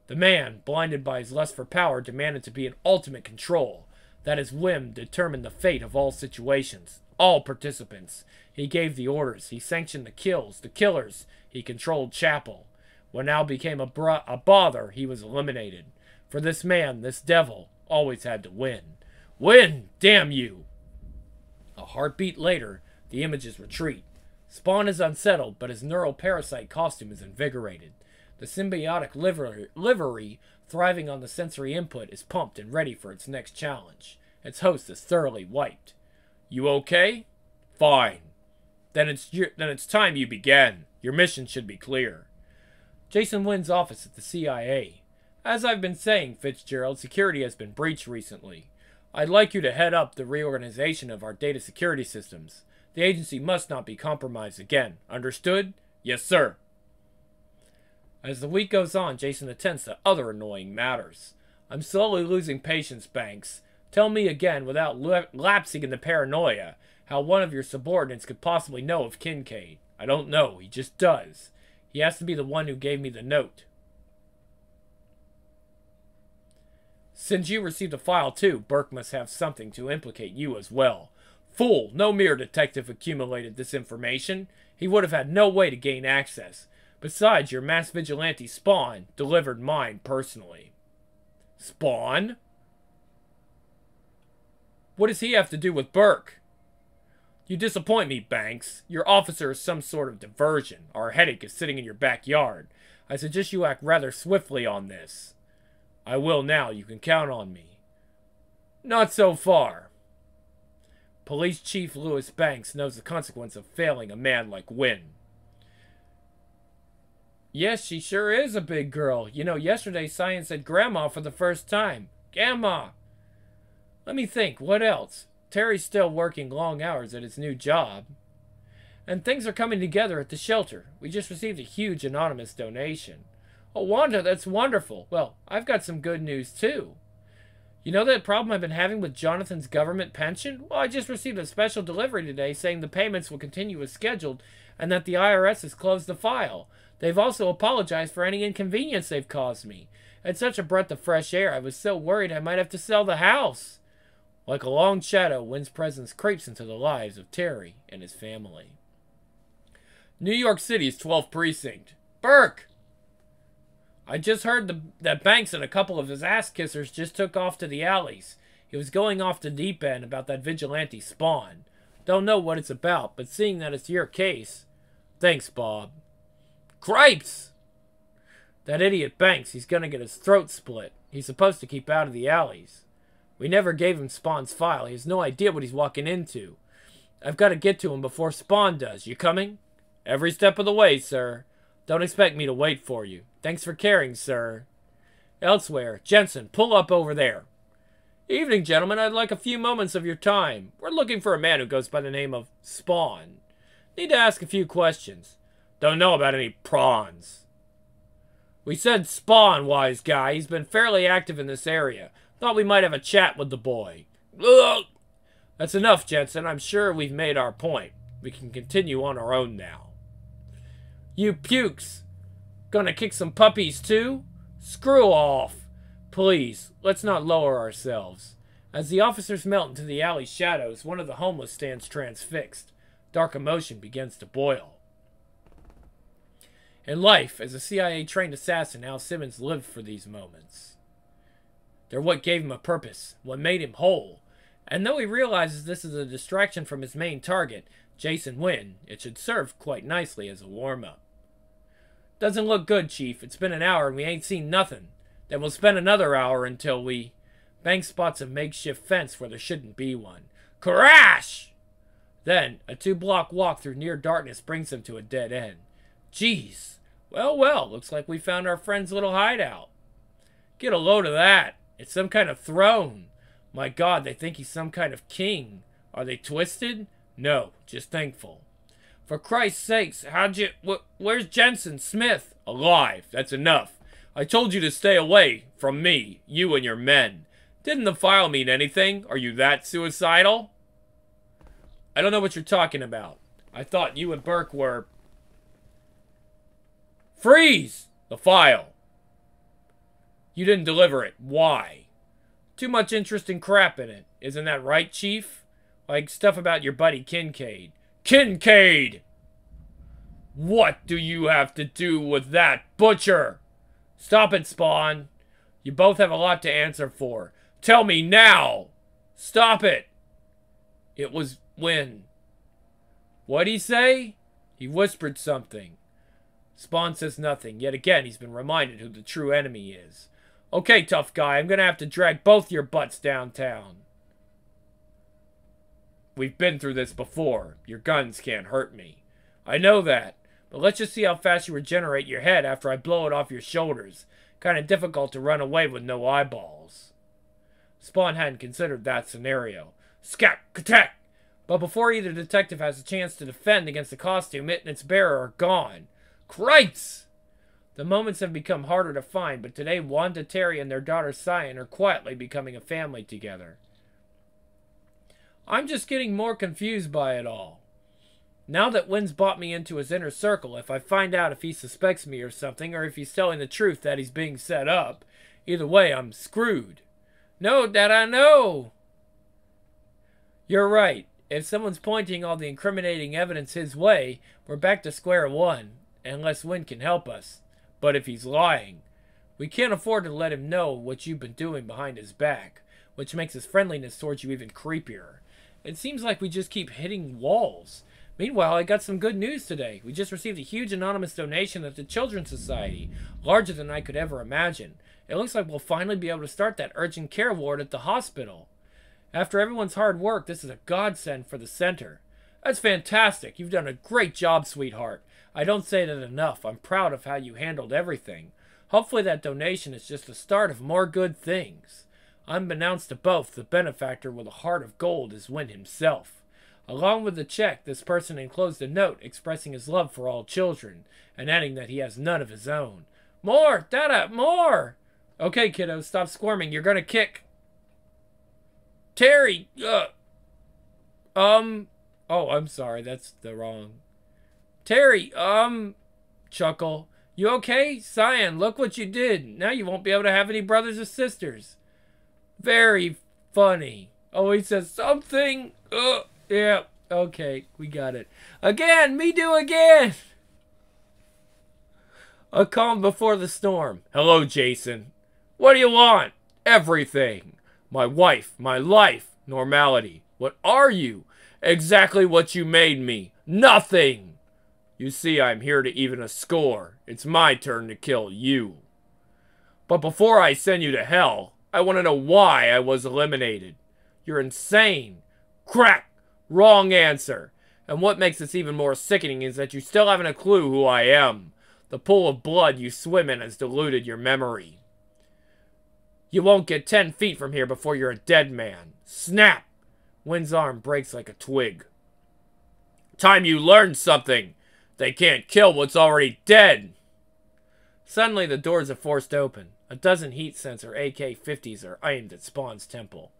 [SPEAKER 1] The man, blinded by his lust for power, demanded to be in ultimate control, that his whim determined the fate of all situations, all participants. He gave the orders, he sanctioned the kills, the killers, he controlled Chapel. When Al became a, a bother, he was eliminated. For this man, this devil, always had to win. Win! Damn you! A heartbeat later, the images retreat. Spawn is unsettled, but his neural parasite costume is invigorated. The symbiotic livery, livery, thriving on the sensory input, is pumped and ready for its next challenge. Its host is thoroughly wiped. You okay? Fine. Then it's your, then it's time you began. Your mission should be clear. Jason Wynn's office at the CIA. As I've been saying, Fitzgerald, security has been breached recently. I'd like you to head up the reorganization of our data security systems. The agency must not be compromised again. Understood? Yes, sir. As the week goes on, Jason attends to other annoying matters. I'm slowly losing patience, Banks. Tell me again, without lapsing into paranoia, how one of your subordinates could possibly know of Kincaid. I don't know. He just does. He has to be the one who gave me the note. Since you received a file too, Burke must have something to implicate you as well. Fool! No mere detective accumulated this information. He would have had no way to gain access. Besides, your mass vigilante Spawn delivered mine personally. Spawn? What does he have to do with Burke? You disappoint me, Banks. Your officer is some sort of diversion. Our headache is sitting in your backyard. I suggest you act rather swiftly on this. I will now. You can count on me. Not so far. Police Chief Lewis Banks knows the consequence of failing a man like Wynn. Yes, she sure is a big girl. You know, yesterday Cyan said Grandma for the first time. Grandma! Let me think, what else? Terry's still working long hours at his new job. And things are coming together at the shelter. We just received a huge anonymous donation. Oh, Wanda, that's wonderful. Well, I've got some good news, too. You know that problem I've been having with Jonathan's government pension? Well, I just received a special delivery today saying the payments will continue as scheduled and that the IRS has closed the file. They've also apologized for any inconvenience they've caused me. It's such a breath of fresh air. I was so worried I might have to sell the house. Like a long shadow, Wynn's presence creeps into the lives of Terry and his family. New York City's 12th precinct. Burke! I just heard the, that Banks and a couple of his ass kissers just took off to the alleys. He was going off the deep end about that vigilante spawn. Don't know what it's about, but seeing that it's your case. Thanks, Bob. Cripes! That idiot Banks, he's gonna get his throat split. He's supposed to keep out of the alleys. We never gave him Spawn's file. He has no idea what he's walking into. I've got to get to him before Spawn does. You coming? Every step of the way, sir. Don't expect me to wait for you. Thanks for caring, sir. Elsewhere, Jensen, pull up over there. Evening, gentlemen. I'd like a few moments of your time. We're looking for a man who goes by the name of Spawn. Need to ask a few questions. Don't know about any prawns. We said Spawn, wise guy. He's been fairly active in this area. Thought we might have a chat with the boy. Ugh. That's enough, Jensen. I'm sure we've made our point. We can continue on our own now. You pukes. Gonna kick some puppies too? Screw off. Please, let's not lower ourselves. As the officers melt into the alley shadows, one of the homeless stands transfixed. Dark emotion begins to boil. In life, as a CIA trained assassin, Al Simmons lived for these moments. They're what gave him a purpose, what made him whole. And though he realizes this is a distraction from his main target, Jason Wynn, it should serve quite nicely as a warm up. Doesn't look good, Chief. It's been an hour and we ain't seen nothing. Then we'll spend another hour until we. Bank spots a makeshift fence where there shouldn't be one. Crash! Then, a two block walk through near darkness brings them to a dead end. Jeez. Well, well, looks like we found our friend's little hideout. Get a load of that. It's some kind of throne. My god, they think he's some kind of king. Are they twisted? No, just thankful. For Christ's sakes, how'd you... Wh where's Jensen Smith? Alive. That's enough. I told you to stay away from me, you and your men. Didn't the file mean anything? Are you that suicidal? I don't know what you're talking about. I thought you and Burke were... Freeze! The file. You didn't deliver it. Why? Too much interesting crap in it. Isn't that right, Chief? Like stuff about your buddy Kincaid. Kincaid! What do you have to do with that, Butcher? Stop it, Spawn. You both have a lot to answer for. Tell me now! Stop it! It was when? What'd he say? He whispered something. Spawn says nothing. Yet again, he's been reminded who the true enemy is. Okay, tough guy, I'm gonna have to drag both your butts downtown. We've been through this before. Your guns can't hurt me. I know that, but let's just see how fast you regenerate your head after I blow it off your shoulders. Kinda difficult to run away with no eyeballs. Spawn hadn't considered that scenario. Scat! Katak! But before either detective has a chance to defend against the costume, it and its bearer are gone. Christ! The moments have become harder to find, but today Wanda Terry and their daughter Cyan are quietly becoming a family together. I'm just getting more confused by it all. Now that Wynn's bought me into his inner circle, if I find out if he suspects me or something, or if he's telling the truth that he's being set up, either way, I'm screwed. No, Dad, I know. You're right. If someone's pointing all the incriminating evidence his way, we're back to square one, unless Wynn can help us. But if he's lying, we can't afford to let him know what you've been doing behind his back, which makes his friendliness towards you even creepier. It seems like we just keep hitting walls. Meanwhile, I got some good news today. We just received a huge anonymous donation at the Children's Society, larger than I could ever imagine. It looks like we'll finally be able to start that urgent care ward at the hospital. After everyone's hard work, this is a godsend for the center. That's fantastic. You've done a great job, sweetheart. I don't say that enough. I'm proud of how you handled everything. Hopefully that donation is just the start of more good things. Unbeknownst to both, the benefactor with a heart of gold is Wynn himself. Along with the check, this person enclosed a note expressing his love for all children, and adding that he has none of his own. More! Dada! More! Okay, kiddo, stop squirming. You're gonna kick. Terry! Uh, um... Oh, I'm sorry. That's the wrong Terry, um, chuckle. You okay? Cyan, look what you did. Now you won't be able to have any brothers or sisters. Very funny. Oh, he says something. Uh, yeah. Okay, we got it. Again, me do again. A calm before the storm. Hello, Jason. What do you want? Everything. My wife, my life, normality. What are you? Exactly what you made me. Nothing. You see, I'm here to even a score. It's my turn to kill you. But before I send you to hell, I want to know why I was eliminated. You're insane. Crack. Wrong answer. And what makes this even more sickening is that you still haven't a clue who I am. The pool of blood you swim in has diluted your memory. You won't get ten feet from here before you're a dead man. Snap! Wynn's arm breaks like a twig. Time you learned something. They can't kill what's already dead. Suddenly, the doors are forced open. A dozen heat sensor AK-50s are aimed at Spawn's temple.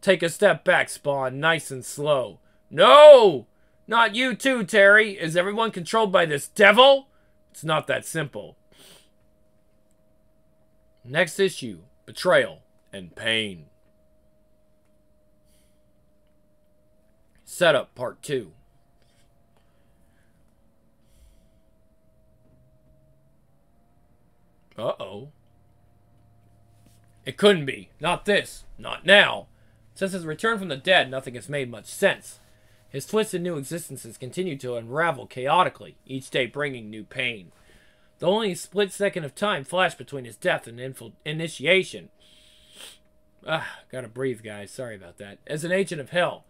[SPEAKER 1] Take a step back, Spawn, nice and slow. No! Not you too, Terry. Is everyone controlled by this devil? It's not that simple. Next issue, Betrayal and Pain. Setup Part 2. Uh-oh. It couldn't be. Not this. Not now. Since his return from the dead, nothing has made much sense. His twisted new existences continue to unravel chaotically, each day bringing new pain. The only split second of time flashed between his death and initiation. Ah, gotta breathe, guys. Sorry about that. As an agent of hell,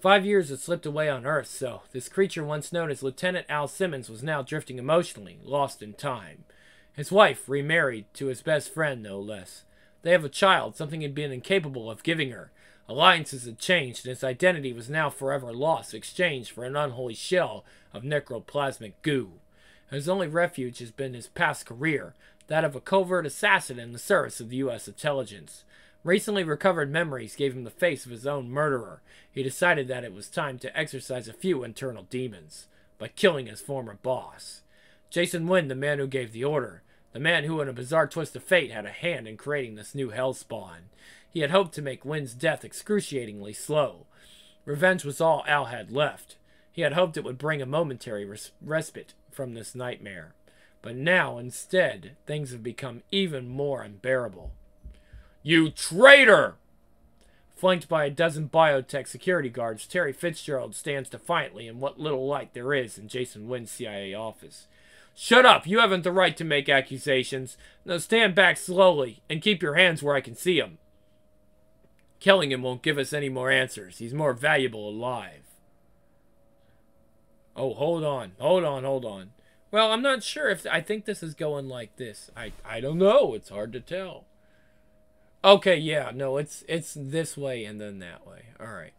[SPEAKER 1] five years had slipped away on Earth, so this creature once known as Lieutenant Al Simmons was now drifting emotionally, lost in time. His wife remarried to his best friend, no less. They have a child, something he'd been incapable of giving her. Alliances had changed, and his identity was now forever lost, exchanged for an unholy shell of necroplasmic goo. His only refuge has been his past career, that of a covert assassin in the service of the U.S. intelligence. Recently recovered memories gave him the face of his own murderer. He decided that it was time to exercise a few internal demons by killing his former boss. Jason Wynn, the man who gave the order. The man who, in a bizarre twist of fate, had a hand in creating this new hellspawn. He had hoped to make Wynn's death excruciatingly slow. Revenge was all Al had left. He had hoped it would bring a momentary res respite from this nightmare. But now, instead, things have become even more unbearable. You traitor! Flanked by a dozen biotech security guards, Terry Fitzgerald stands defiantly in what little light there is in Jason Wynn's CIA office. Shut up! You haven't the right to make accusations. Now stand back slowly and keep your hands where I can see them. Killing him won't give us any more answers. He's more valuable alive. Oh, hold on. Hold on, hold on. Well, I'm not sure if... I think this is going like this. I, I don't know. It's hard to tell. Okay, yeah. No, it's it's this way and then that way. All right.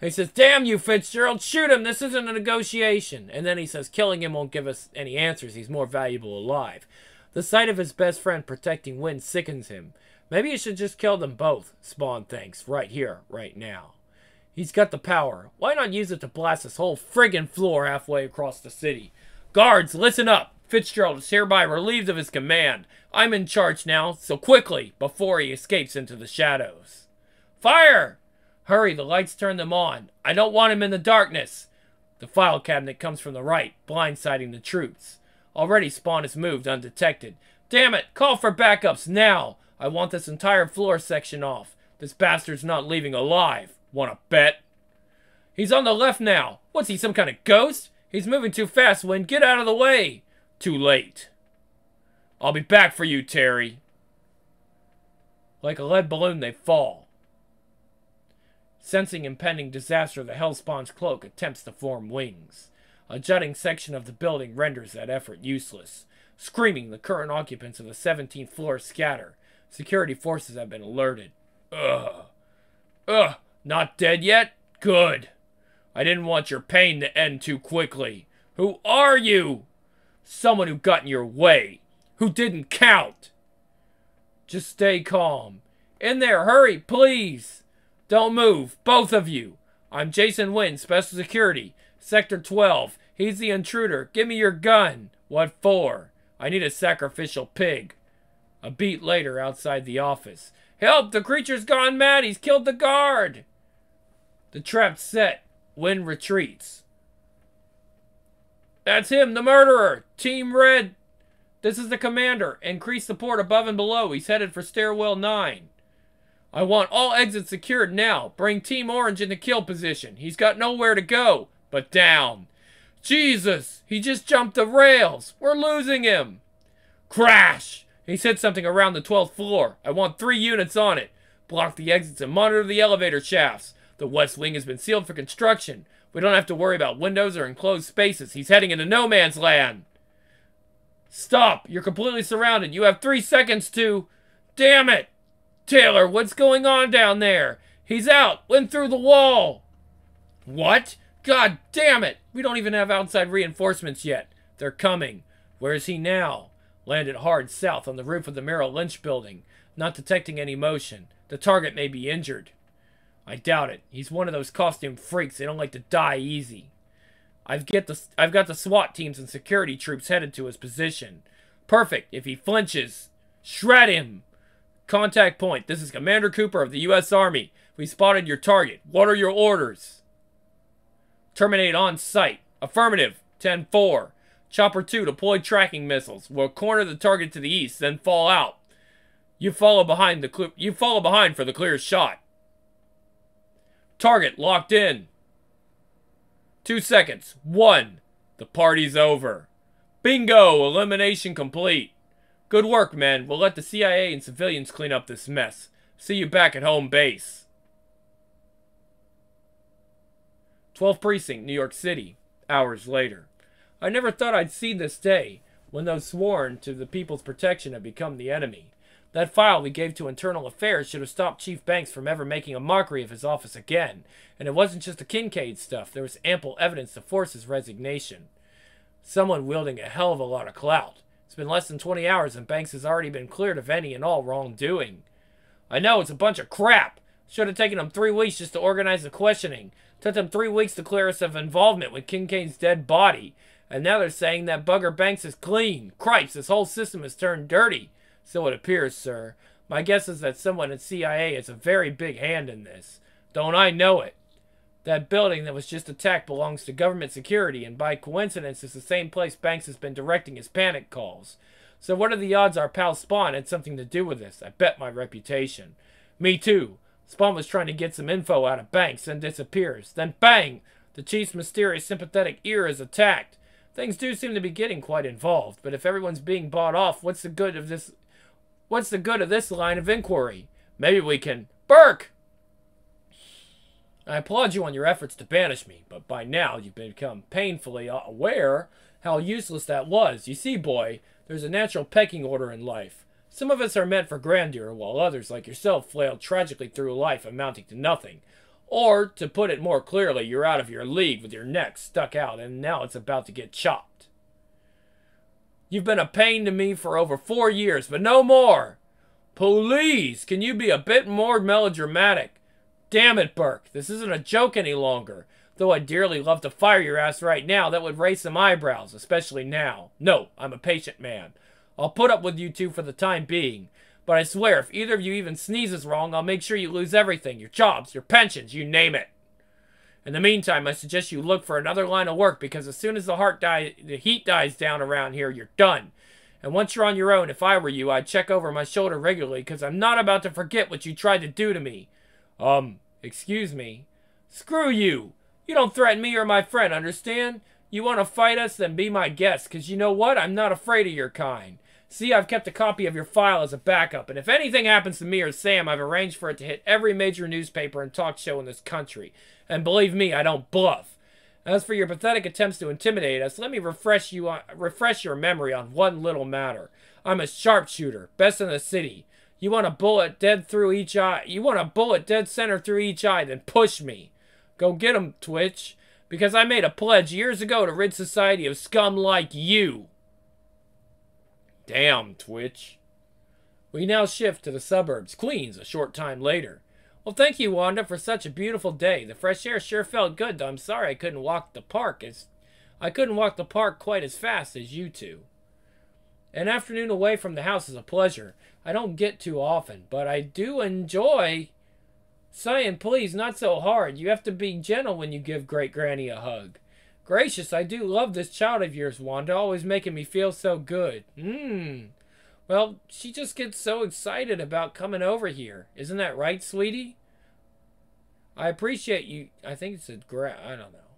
[SPEAKER 1] He says, Damn you, Fitzgerald, shoot him. This isn't a negotiation. And then he says, Killing him won't give us any answers. He's more valuable alive. The sight of his best friend protecting Wynn sickens him. Maybe you should just kill them both, Spawn thinks, right here, right now. He's got the power. Why not use it to blast this whole friggin' floor halfway across the city? Guards, listen up. Fitzgerald is hereby relieved of his command. I'm in charge now, so quickly, before he escapes into the shadows. Fire! Hurry, the lights turn them on. I don't want him in the darkness. The file cabinet comes from the right, blindsiding the troops. Already Spawn has moved undetected. Damn it, call for backups now. I want this entire floor section off. This bastard's not leaving alive. Wanna bet? He's on the left now. What's he, some kind of ghost? He's moving too fast, Wynn. Get out of the way. Too late. I'll be back for you, Terry. Like a lead balloon, they fall. Sensing impending disaster, the Hellspawn's cloak attempts to form wings. A jutting section of the building renders that effort useless. Screaming, the current occupants of the 17th floor scatter. Security forces have been alerted. Ugh. Ugh. Not dead yet? Good. I didn't want your pain to end too quickly. Who are you? Someone who got in your way. Who didn't count. Just stay calm. In there, hurry, please. Don't move, both of you. I'm Jason Wynn, Special Security, Sector 12. He's the intruder. Give me your gun. What for? I need a sacrificial pig. A beat later, outside the office. Help! The creature's gone mad! He's killed the guard! The trap's set. Wynn retreats. That's him, the murderer! Team Red! This is the commander. Increase support above and below. He's headed for stairwell 9. I want all exits secured now. Bring Team Orange into kill position. He's got nowhere to go but down. Jesus! He just jumped the rails. We're losing him. Crash! He said something around the 12th floor. I want three units on it. Block the exits and monitor the elevator shafts. The west wing has been sealed for construction. We don't have to worry about windows or enclosed spaces. He's heading into no man's land. Stop! You're completely surrounded. You have three seconds to... Damn it! Taylor, what's going on down there? He's out! Went through the wall! What? God damn it! We don't even have outside reinforcements yet. They're coming. Where is he now? Landed hard south on the roof of the Merrill Lynch building, not detecting any motion. The target may be injured. I doubt it. He's one of those costume freaks. They don't like to die easy. I've get the I've got the SWAT teams and security troops headed to his position. Perfect. If he flinches, shred him. Contact point. This is Commander Cooper of the U.S. Army. We spotted your target. What are your orders? Terminate on sight. Affirmative. 10-4. Chopper 2, deploy tracking missiles. We'll corner the target to the east, then fall out. You follow behind the you follow behind for the clear shot. Target locked in. Two seconds. One. The party's over. Bingo! Elimination complete. Good work, men. We'll let the CIA and civilians clean up this mess. See you back at home base. 12th Precinct, New York City. Hours later. I never thought I'd see this day, when those sworn to the people's protection have become the enemy. That file we gave to Internal Affairs should have stopped Chief Banks from ever making a mockery of his office again. And it wasn't just the Kincaid stuff. There was ample evidence to force his resignation. Someone wielding a hell of a lot of clout. It's been less than 20 hours and Banks has already been cleared of any and all wrongdoing. I know, it's a bunch of crap. Should have taken them three weeks just to organize the questioning. Took them three weeks to clear us of involvement with Kincaid's dead body. And now they're saying that Bugger Banks is clean. Cripes, this whole system has turned dirty. So it appears, sir. My guess is that someone at CIA has a very big hand in this. Don't I know it? That building that was just attacked belongs to government security, and by coincidence it's the same place Banks has been directing his panic calls. So what are the odds our pal Spawn had something to do with this? I bet my reputation. Me too. Spawn was trying to get some info out of Banks, then disappears. Then bang! The chief's mysterious sympathetic ear is attacked. Things do seem to be getting quite involved, but if everyone's being bought off, what's the good of this What's the good of this line of inquiry? Maybe we can... Burke! I applaud you on your efforts to banish me, but by now you've become painfully aware how useless that was. You see, boy, there's a natural pecking order in life. Some of us are meant for grandeur, while others, like yourself, flail tragically through life amounting to nothing. Or, to put it more clearly, you're out of your league with your neck stuck out, and now it's about to get chopped. You've been a pain to me for over four years, but no more. Please, can you be a bit more melodramatic? Damn it, Burke. This isn't a joke any longer. Though I'd dearly love to fire your ass right now, that would raise some eyebrows, especially now. No, I'm a patient man. I'll put up with you two for the time being. But I swear, if either of you even sneezes wrong, I'll make sure you lose everything. Your jobs, your pensions, you name it. In the meantime, I suggest you look for another line of work because as soon as the heart die, the heat dies down around here, you're done. And once you're on your own, if I were you, I'd check over my shoulder regularly because I'm not about to forget what you tried to do to me. Um, excuse me. Screw you. You don't threaten me or my friend, understand? You want to fight us, then be my guest, because you know what? I'm not afraid of your kind. See, I've kept a copy of your file as a backup, and if anything happens to me or Sam, I've arranged for it to hit every major newspaper and talk show in this country. And believe me, I don't bluff. As for your pathetic attempts to intimidate us, let me refresh you on, refresh your memory on one little matter. I'm a sharpshooter, best in the city. You want a bullet dead through each eye? You want a bullet dead center through each eye? Then push me. Go get 'em, Twitch. Because I made a pledge years ago to rid society of scum like you. Damn, Twitch. We now shift to the suburbs, Queens, a short time later. Well, thank you, Wanda, for such a beautiful day. The fresh air sure felt good, though I'm sorry I couldn't walk the park as I couldn't walk the park quite as fast as you two. An afternoon away from the house is a pleasure. I don't get too often, but I do enjoy saying, please, not so hard. You have to be gentle when you give Great Granny a hug. Gracious, I do love this child of yours, Wanda, always making me feel so good. Mmm. Well, she just gets so excited about coming over here. Isn't that right, sweetie? I appreciate you. I think it's a gra. I don't know.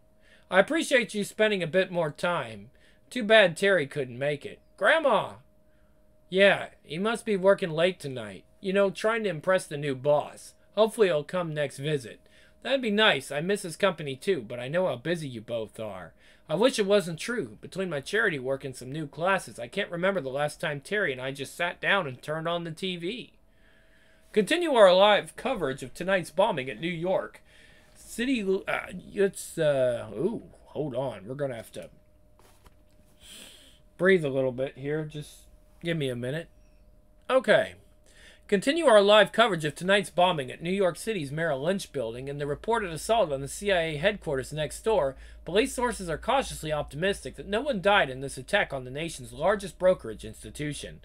[SPEAKER 1] I appreciate you spending a bit more time. Too bad Terry couldn't make it. Grandma! Yeah, he must be working late tonight. You know, trying to impress the new boss. Hopefully he'll come next visit. That'd be nice. I miss his company too, but I know how busy you both are. I wish it wasn't true. Between my charity work and some new classes, I can't remember the last time Terry and I just sat down and turned on the TV. Continue our live coverage of tonight's bombing at New York. City, uh, it's, uh, ooh, hold on. We're going to have to breathe a little bit here. Just give me a minute. Okay. Continue our live coverage of tonight's bombing at New York City's Merrill Lynch building and the reported assault on the CIA headquarters next door. Police sources are cautiously optimistic that no one died in this attack on the nation's largest brokerage institution.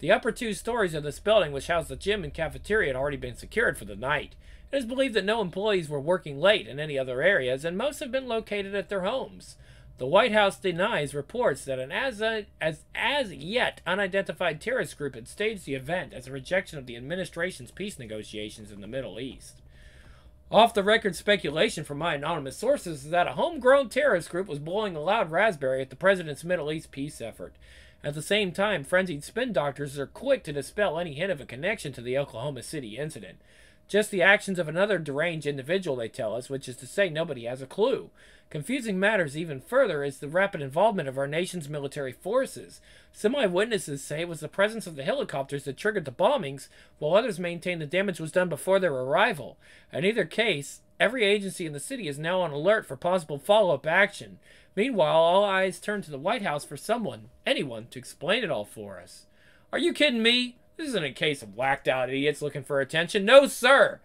[SPEAKER 1] The upper two stories of this building, which housed the gym and cafeteria, had already been secured for the night. It is believed that no employees were working late in any other areas, and most have been located at their homes. The White House denies reports that an as, a, as, as yet unidentified terrorist group had staged the event as a rejection of the administration's peace negotiations in the Middle East. Off the record speculation from my anonymous sources is that a homegrown terrorist group was blowing a loud raspberry at the president's Middle East peace effort. At the same time, frenzied spin doctors are quick to dispel any hint of a connection to the Oklahoma City incident. Just the actions of another deranged individual, they tell us, which is to say nobody has a clue. Confusing matters even further is the rapid involvement of our nation's military forces. Some eyewitnesses say it was the presence of the helicopters that triggered the bombings, while others maintain the damage was done before their arrival. In either case, every agency in the city is now on alert for possible follow-up action. Meanwhile, all eyes turn to the White House for someone, anyone, to explain it all for us. Are you kidding me? This isn't a case of whacked out idiots looking for attention. No, sir!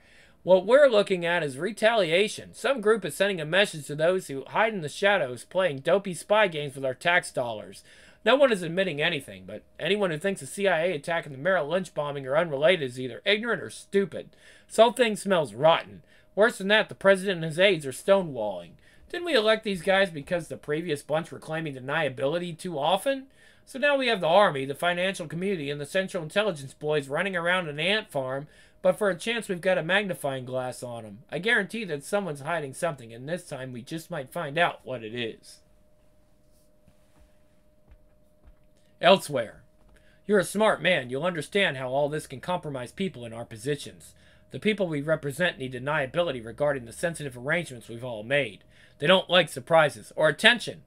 [SPEAKER 1] What we're looking at is retaliation. Some group is sending a message to those who hide in the shadows playing dopey spy games with our tax dollars. No one is admitting anything, but anyone who thinks the CIA attacking the Merrill Lynch bombing are unrelated is either ignorant or stupid. This whole thing smells rotten. Worse than that, the president and his aides are stonewalling. Didn't we elect these guys because the previous bunch were claiming deniability too often? So now we have the army, the financial community, and the Central Intelligence boys running around an ant farm but for a chance, we've got a magnifying glass on them. I guarantee that someone's hiding something, and this time we just might find out what it is. Elsewhere. You're a smart man. You'll understand how all this can compromise people in our positions. The people we represent need deniability regarding the sensitive arrangements we've all made. They don't like surprises or attention.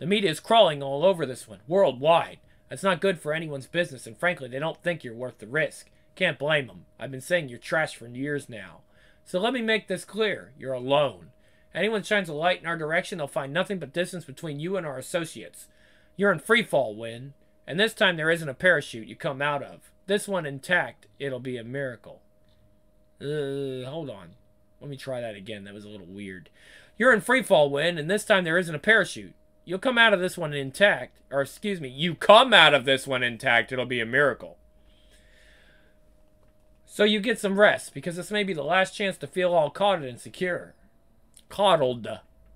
[SPEAKER 1] The media is crawling all over this one, worldwide. That's not good for anyone's business, and frankly, they don't think you're worth the risk. Can't blame them. I've been saying you're trash for years now. So let me make this clear. You're alone. Anyone shines a light in our direction, they'll find nothing but distance between you and our associates. You're in free fall, Wynn. And this time there isn't a parachute you come out of. This one intact, it'll be a miracle. Uh, hold on. Let me try that again. That was a little weird. You're in free fall, Wynn, and this time there isn't a parachute. You'll come out of this one intact. Or, excuse me, you come out of this one intact, it'll be a miracle. So you get some rest, because this may be the last chance to feel all coddled and secure. Coddled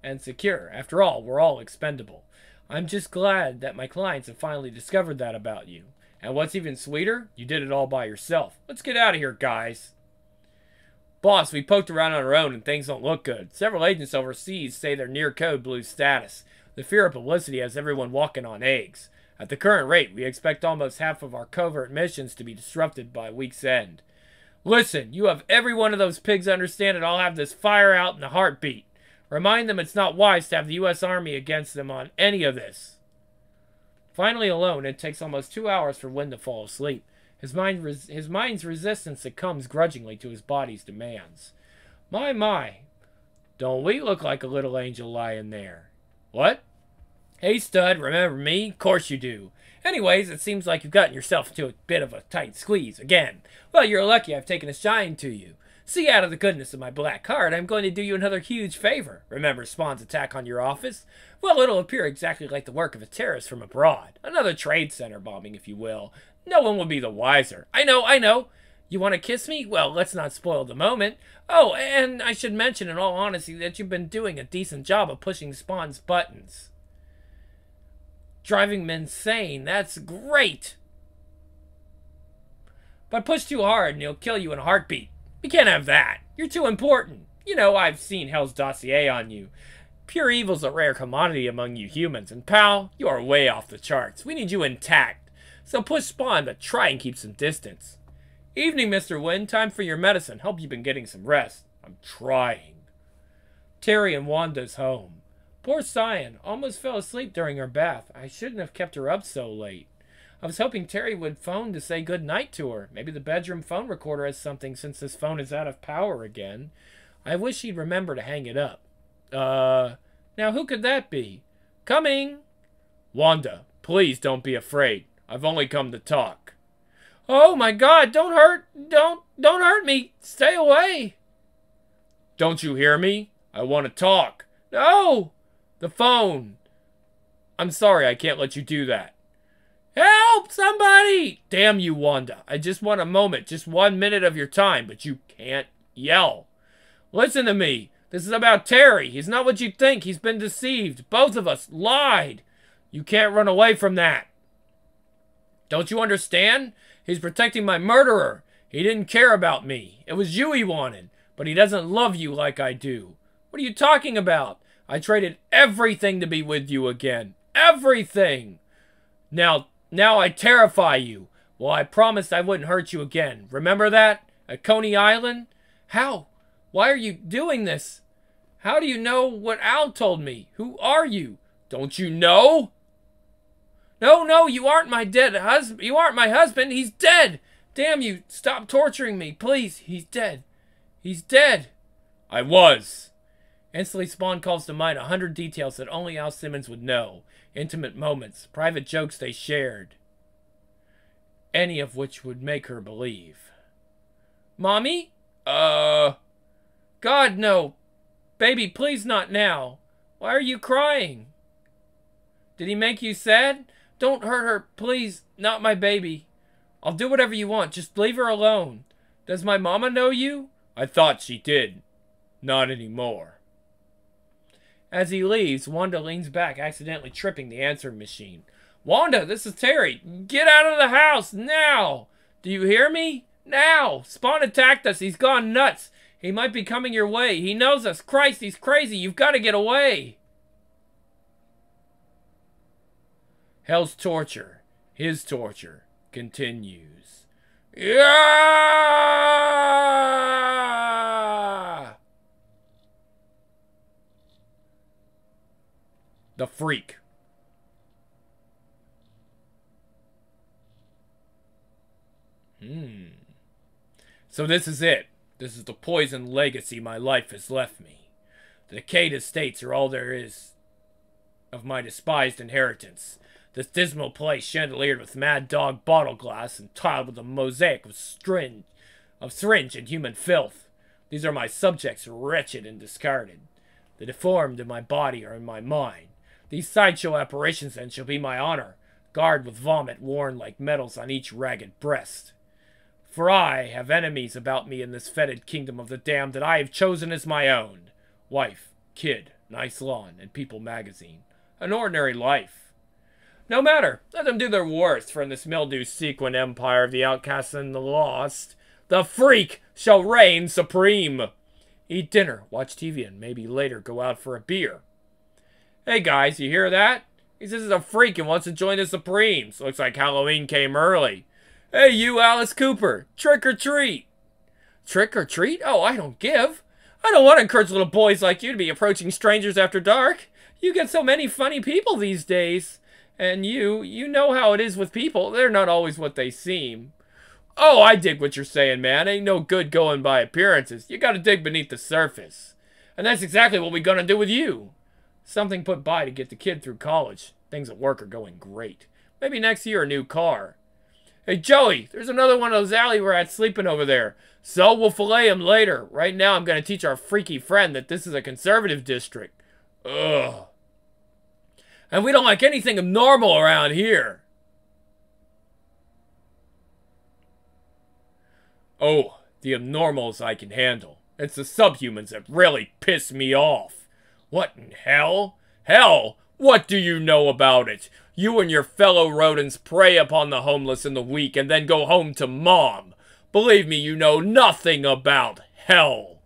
[SPEAKER 1] and secure. After all, we're all expendable. I'm just glad that my clients have finally discovered that about you. And what's even sweeter, you did it all by yourself. Let's get out of here, guys. Boss, we poked around on our own and things don't look good. Several agents overseas say they're near code blue status. The fear of publicity has everyone walking on eggs. At the current rate, we expect almost half of our covert missions to be disrupted by week's end. Listen, you have every one of those pigs understand it. I'll have this fire out in a heartbeat. Remind them it's not wise to have the U.S. Army against them on any of this. Finally alone, it takes almost two hours for Wynn to fall asleep. His, mind his mind's resistance succumbs grudgingly to his body's demands. My, my, don't we look like a little angel lying there? What? Hey, stud, remember me? Of course you do. Anyways, it seems like you've gotten yourself into a bit of a tight squeeze again. Well, you're lucky I've taken a shine to you. See, out of the goodness of my black heart, I'm going to do you another huge favor. Remember Spawn's attack on your office? Well, it'll appear exactly like the work of a terrorist from abroad. Another trade center bombing, if you will. No one will be the wiser. I know, I know. You want to kiss me? Well, let's not spoil the moment. Oh, and I should mention, in all honesty, that you've been doing a decent job of pushing Spawn's buttons. Driving men sane. That's great. But push too hard and he'll kill you in a heartbeat. We can't have that. You're too important. You know, I've seen Hell's dossier on you. Pure evil's a rare commodity among you humans, and pal, you are way off the charts. We need you intact. So push Spawn, but try and keep some distance. Evening, Mr. Wynn. Time for your medicine. Hope you've been getting some rest. I'm trying. Terry and Wanda's home. Poor Cyan. Almost fell asleep during her bath. I shouldn't have kept her up so late. I was hoping Terry would phone to say good night to her. Maybe the bedroom phone recorder has something since this phone is out of power again. I wish he'd remember to hang it up. Uh, now who could that be? Coming! Wanda, please don't be afraid. I've only come to talk. Oh my god, don't hurt, don't, don't hurt me. Stay away. Don't you hear me? I want to talk. No! The phone. I'm sorry, I can't let you do that. Help! Somebody! Damn you, Wanda. I just want a moment, just one minute of your time, but you can't yell. Listen to me. This is about Terry. He's not what you think. He's been deceived. Both of us lied. You can't run away from that. Don't you understand? He's protecting my murderer. He didn't care about me. It was you he wanted, but he doesn't love you like I do. What are you talking about? I traded everything to be with you again. Everything. Now now I terrify you. Well, I promised I wouldn't hurt you again. Remember that? At Coney Island? How? Why are you doing this? How do you know what Al told me? Who are you? Don't you know? No, no, you aren't my dead husband. You aren't my husband. He's dead. Damn you. Stop torturing me. Please. He's dead. He's dead. I was. Instantly, Spawn calls to mind a hundred details that only Al Simmons would know intimate moments, private jokes they shared, any of which would make her believe. Mommy? Uh. God, no. Baby, please not now. Why are you crying? Did he make you sad? Don't hurt her, please. Not my baby. I'll do whatever you want. Just leave her alone. Does my mama know you? I thought she did. Not anymore. As he leaves, Wanda leans back, accidentally tripping the answering machine. Wanda, this is Terry. Get out of the house now. Do you hear me? Now. Spawn attacked us. He's gone nuts. He might be coming your way. He knows us. Christ, he's crazy. You've got to get away. Hell's torture, his torture, continues. Yeah! The Freak. Hmm. So this is it. This is the poison legacy my life has left me. The decayed estates are all there is of my despised inheritance. This dismal place, chandeliered with mad dog bottle glass and tiled with a mosaic of of syringe and human filth. These are my subjects, wretched and discarded. The deformed in my body are in my mind. These sideshow apparitions, then, shall be my honor, guard with vomit worn like medals on each ragged breast. For I have enemies about me in this fetid kingdom of the damned that I have chosen as my own. Wife, kid, nice lawn, and People magazine. An ordinary life. No matter. Let them do their worst, for in this mildew-sequined empire of the outcasts and the lost, the freak shall reign supreme. Eat dinner, watch TV, and maybe later go out for a beer. Hey guys, you hear that? He says he's a freak and wants to join the Supremes. Looks like Halloween came early. Hey, you, Alice Cooper, trick or treat. Trick or treat? Oh, I don't give. I don't want to encourage little boys like you to be approaching strangers after dark. You get so many funny people these days. And you, you know how it is with people. They're not always what they seem. Oh, I dig what you're saying, man. Ain't no good going by appearances. You gotta dig beneath the surface. And that's exactly what we're gonna do with you. Something put by to get the kid through college. Things at work are going great. Maybe next year a new car. Hey, Joey, there's another one of those alley rats sleeping over there. So we'll fillet him later. Right now I'm going to teach our freaky friend that this is a conservative district. Ugh. And we don't like anything abnormal around here. Oh, the abnormals I can handle. It's the subhumans that really piss me off. What in hell? Hell? What do you know about it? You and your fellow rodents prey upon the homeless and the weak and then go home to mom. Believe me, you know nothing about hell.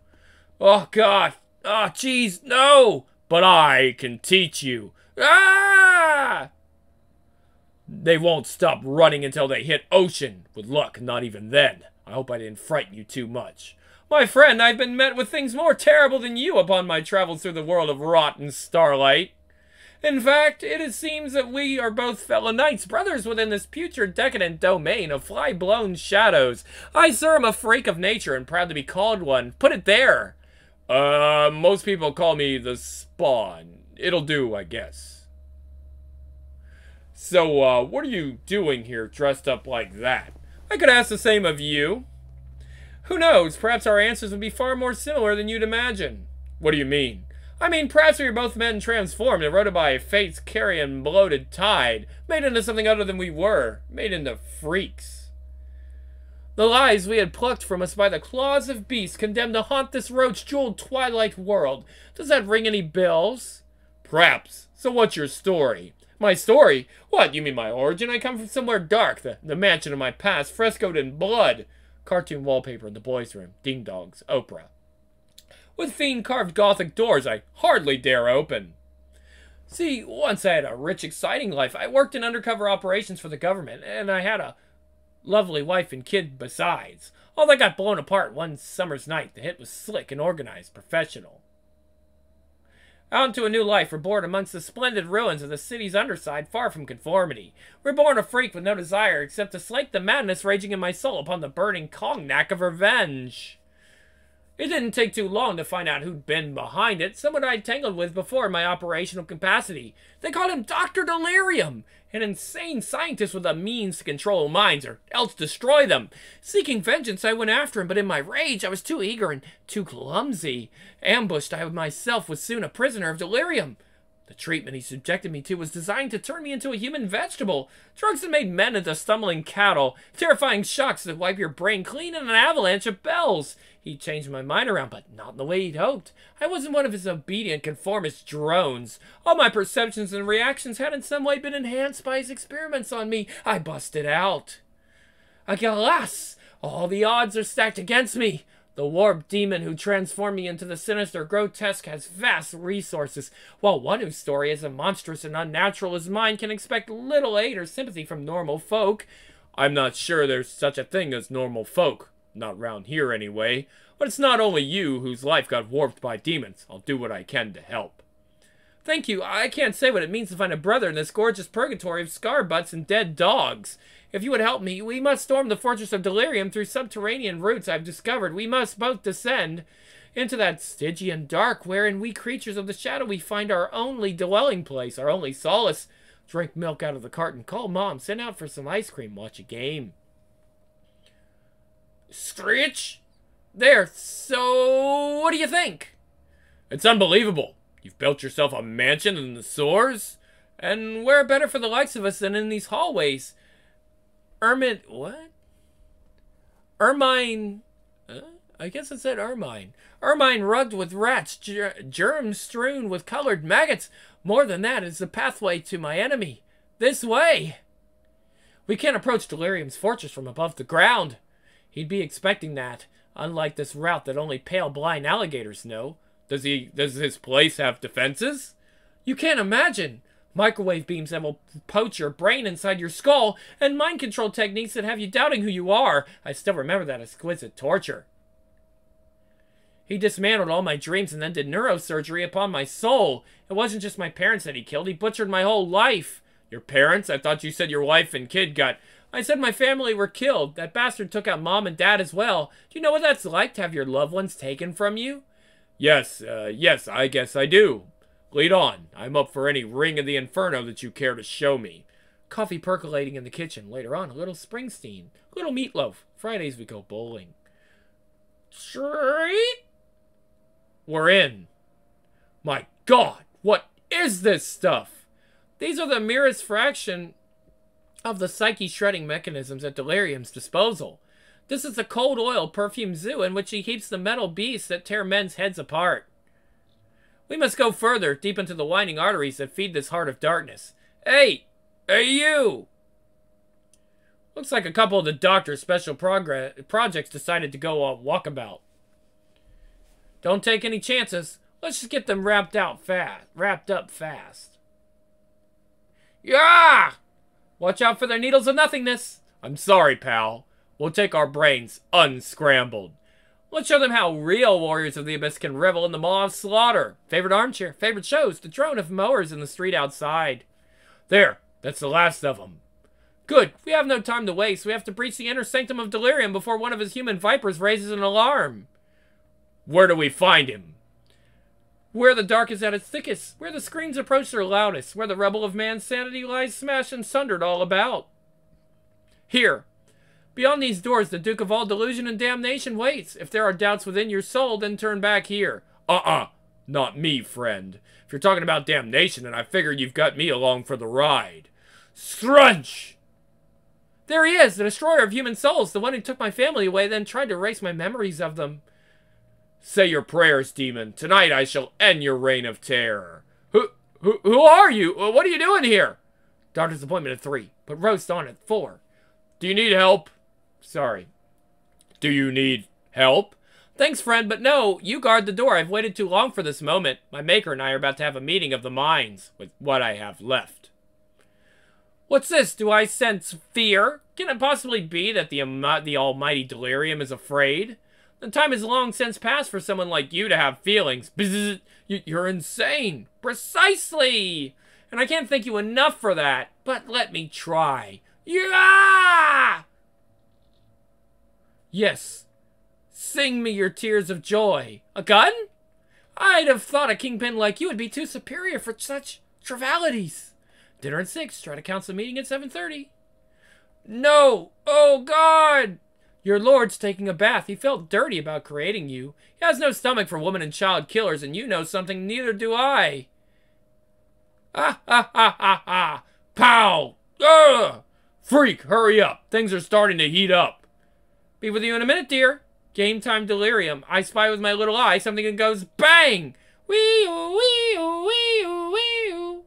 [SPEAKER 1] Oh, God. Oh, jeez, no. But I can teach you. Ah! They won't stop running until they hit ocean. With luck, not even then. I hope I didn't frighten you too much. My friend, I've been met with things more terrible than you upon my travels through the world of rotten starlight. In fact, it seems that we are both fellow knights, brothers within this putrid decadent domain of fly-blown shadows. I, sir, am a freak of nature and proud to be called one. Put it there. Uh, most people call me the Spawn. It'll do, I guess. So, uh, what are you doing here dressed up like that? I could ask the same of you. Who knows, perhaps our answers would be far more similar than you'd imagine. What do you mean? I mean, perhaps we are both men transformed, and eroded by fate's carrion bloated tide, made into something other than we were, made into freaks. The lies we had plucked from us by the claws of beasts condemned to haunt this roach-jeweled twilight world. Does that ring any bells? Perhaps. So what's your story? My story? What, you mean my origin? I come from somewhere dark, the, the mansion of my past, frescoed in blood. Cartoon wallpaper in the boys' room. Ding dongs. Oprah with fiend-carved gothic doors I hardly dare open. See, once I had a rich, exciting life. I worked in undercover operations for the government, and I had a lovely wife and kid besides. All that got blown apart one summer's night. The hit was slick and organized, professional. Out into a new life, we're born amongst the splendid ruins of the city's underside, far from conformity. We're born a freak with no desire except to slake the madness raging in my soul upon the burning cognac of revenge. It didn't take too long to find out who'd been behind it, someone I'd tangled with before in my operational capacity. They called him Dr. Delirium, an insane scientist with a means to control minds or else destroy them. Seeking vengeance, I went after him, but in my rage, I was too eager and too clumsy. Ambushed, I myself was soon a prisoner of delirium. The treatment he subjected me to was designed to turn me into a human vegetable. Drugs that made men into stumbling cattle. Terrifying shocks that wipe your brain clean in an avalanche of bells. He changed my mind around, but not in the way he'd hoped. I wasn't one of his obedient, conformist drones. All my perceptions and reactions had in some way been enhanced by his experiments on me. I busted out. Alas! All the odds are stacked against me. The warped demon who transformed me into the sinister grotesque has vast resources, while one whose story is as monstrous and unnatural as mine can expect little aid or sympathy from normal folk. I'm not sure there's such a thing as normal folk. Not round here, anyway. But it's not only you whose life got warped by demons. I'll do what I can to help. Thank you. I can't say what it means to find a brother in this gorgeous purgatory of scar butts and dead dogs. If you would help me, we must storm the fortress of Delirium through subterranean routes I've discovered. We must both descend into that Stygian dark wherein we creatures of the shadow we find our only dwelling place, our only solace. Drink milk out of the carton, call mom, send out for some ice cream, watch a game. Screech? There, so what do you think? It's unbelievable. You've built yourself a mansion in the sewers? And where better for the likes of us than in these hallways? Ermine, what? Ermine, uh, I guess it said Ermine. Ermine rugged with rats, ger germs strewn with colored maggots. More than that is the pathway to my enemy. This way! We can't approach Delirium's fortress from above the ground. He'd be expecting that, unlike this route that only pale blind alligators know. Does he, does his place have defenses? You can't imagine. Microwave beams that will poach your brain inside your skull, and mind control techniques that have you doubting who you are. I still remember that exquisite torture. He dismantled all my dreams and then did neurosurgery upon my soul. It wasn't just my parents that he killed, he butchered my whole life. Your parents? I thought you said your wife and kid got... I said my family were killed. That bastard took out mom and dad as well. Do you know what that's like to have your loved ones taken from you? Yes, uh, yes, I guess I do. Lead on. I'm up for any ring of the inferno that you care to show me. Coffee percolating in the kitchen. Later on, a little Springsteen. A little meatloaf. Fridays we go bowling. Street? We're in. My god, what is this stuff? These are the merest fraction of the psyche shredding mechanisms at Delirium's disposal. This is the cold oil perfume zoo in which he keeps the metal beasts that tear men's heads apart. We must go further, deep into the winding arteries that feed this heart of darkness. Hey! Hey, you! Looks like a couple of the doctor's special projects decided to go on walkabout. Don't take any chances. Let's just get them wrapped out fast. Wrapped up fast. Yeah! Watch out for their needles of nothingness. I'm sorry, pal. We'll take our brains unscrambled. Let's show them how real warriors of the abyss can revel in the maw of slaughter. Favorite armchair, favorite shows, the drone of mowers in the street outside. There, that's the last of them. Good, we have no time to waste. We have to breach the inner sanctum of delirium before one of his human vipers raises an alarm. Where do we find him? Where the dark is at its thickest, where the screams approach their loudest, where the rebel of man's sanity lies smashed and sundered all about. Here, beyond these doors, the Duke of all delusion and damnation waits. If there are doubts within your soul, then turn back here. Uh-uh, not me, friend. If you're talking about damnation, then I figure you've got me along for the ride. Scrunch! There he is, the destroyer of human souls, the one who took my family away, then tried to erase my memories of them. Say your prayers, demon. Tonight I shall end your reign of terror. Who, who, who are you? What are you doing here? Doctor's appointment at 3, but roast on at 4. Do you need help? Sorry. Do you need help? Thanks, friend, but no, you guard the door. I've waited too long for this moment. My maker and I are about to have a meeting of the minds with what I have left. What's this? Do I sense fear? Can it possibly be that the, um, the almighty delirium is afraid? The time has long since passed for someone like you to have feelings. Bzz, you're insane. Precisely. And I can't thank you enough for that. But let me try. Yeah! Yes. Sing me your tears of joy. A gun? I'd have thought a kingpin like you would be too superior for such trivialities. Dinner at 6. Try to council meeting at 7.30. No! Oh, God! Your lord's taking a bath. He felt dirty about creating you. He has no stomach for woman and child killers, and you know something neither do I. Ah, ha, ha, ha, ha. Pow! Ugh! Freak, hurry up. Things are starting to heat up. Be with you in a minute, dear. Game time delirium. I spy with my little eye something that goes bang! Wee-oo, wee-oo, wee-oo, wee-oo.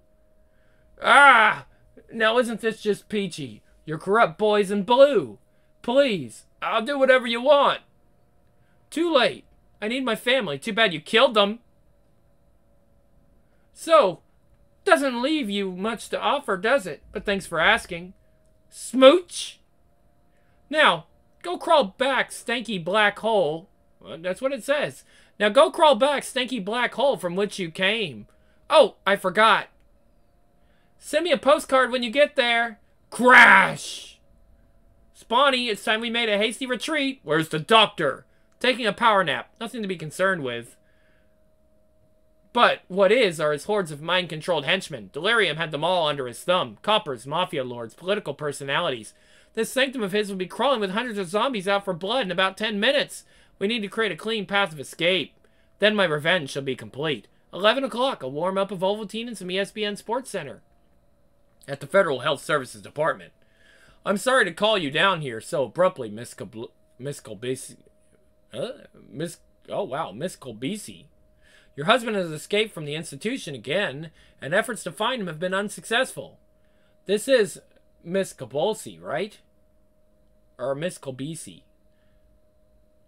[SPEAKER 1] Ah! Now isn't this just peachy? Your corrupt boys in blue. Please, I'll do whatever you want. Too late. I need my family. Too bad you killed them. So, doesn't leave you much to offer, does it? But thanks for asking. Smooch? Now, go crawl back, stanky black hole. Well, that's what it says. Now go crawl back, stanky black hole from which you came. Oh, I forgot. Send me a postcard when you get there. Crash! Spawny, it's time we made a hasty retreat. Where's the doctor? Taking a power nap. Nothing to be concerned with. But what is are his hordes of mind-controlled henchmen. Delirium had them all under his thumb. Coppers, mafia lords, political personalities. This sanctum of his will be crawling with hundreds of zombies out for blood in about 10 minutes. We need to create a clean path of escape. Then my revenge shall be complete. 11 o'clock, a warm-up of Ovaltine and some ESPN Sports Center. At the Federal Health Services Department. I'm sorry to call you down here so abruptly, Miss Col Miss. Uh, Miss. Oh wow, Miss Colbisi. Your husband has escaped from the institution again, and efforts to find him have been unsuccessful. This is Miss Cabolsi, right? Or Miss Colbisi.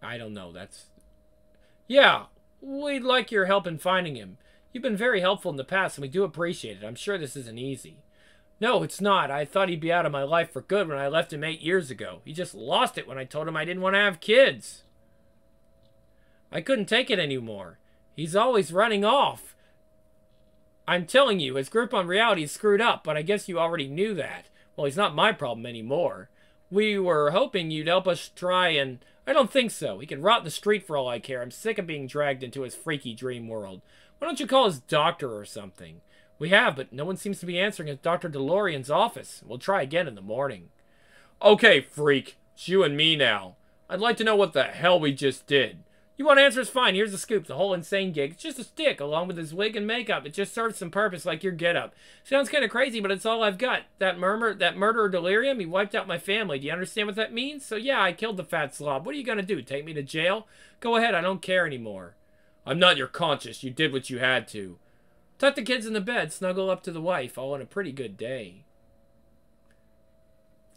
[SPEAKER 1] I don't know. That's. Yeah, we'd like your help in finding him. You've been very helpful in the past, and we do appreciate it. I'm sure this isn't easy. No, it's not. I thought he'd be out of my life for good when I left him eight years ago. He just lost it when I told him I didn't want to have kids. I couldn't take it anymore. He's always running off. I'm telling you, his grip on reality is screwed up, but I guess you already knew that. Well, he's not my problem anymore. We were hoping you'd help us try and... I don't think so. He can rot in the street for all I care. I'm sick of being dragged into his freaky dream world. Why don't you call his doctor or something? We have, but no one seems to be answering at Dr. DeLorean's office. We'll try again in the morning. Okay, freak. It's you and me now. I'd like to know what the hell we just did. You want answers? Fine. Here's the scoop. The whole insane gig. It's just a stick, along with his wig and makeup. It just serves some purpose, like your getup. Sounds kind of crazy, but it's all I've got. That murmur, that murder delirium, he wiped out my family. Do you understand what that means? So yeah, I killed the fat slob. What are you gonna do? Take me to jail? Go ahead. I don't care anymore. I'm not your conscience. You did what you had to. Tuck the kids in the bed. Snuggle up to the wife. All on a pretty good day.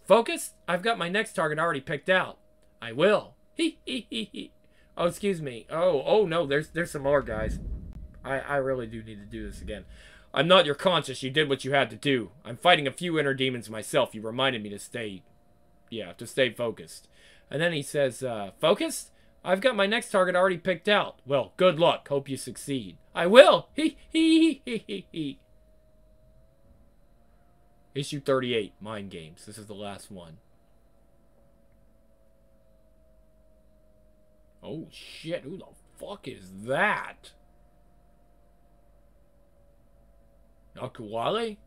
[SPEAKER 1] Focus? I've got my next target already picked out. I will. He he he he. Oh, excuse me. Oh, oh no, there's there's some more guys. I I really do need to do this again. I'm not your conscience. You did what you had to do. I'm fighting a few inner demons myself. You reminded me to stay, yeah, to stay focused. And then he says, uh, focused? I've got my next target already picked out. Well, good luck. Hope you succeed. I will. He he he he he. Issue 38, Mind Games. This is the last one. Oh shit, who the fuck is that? Akuwale?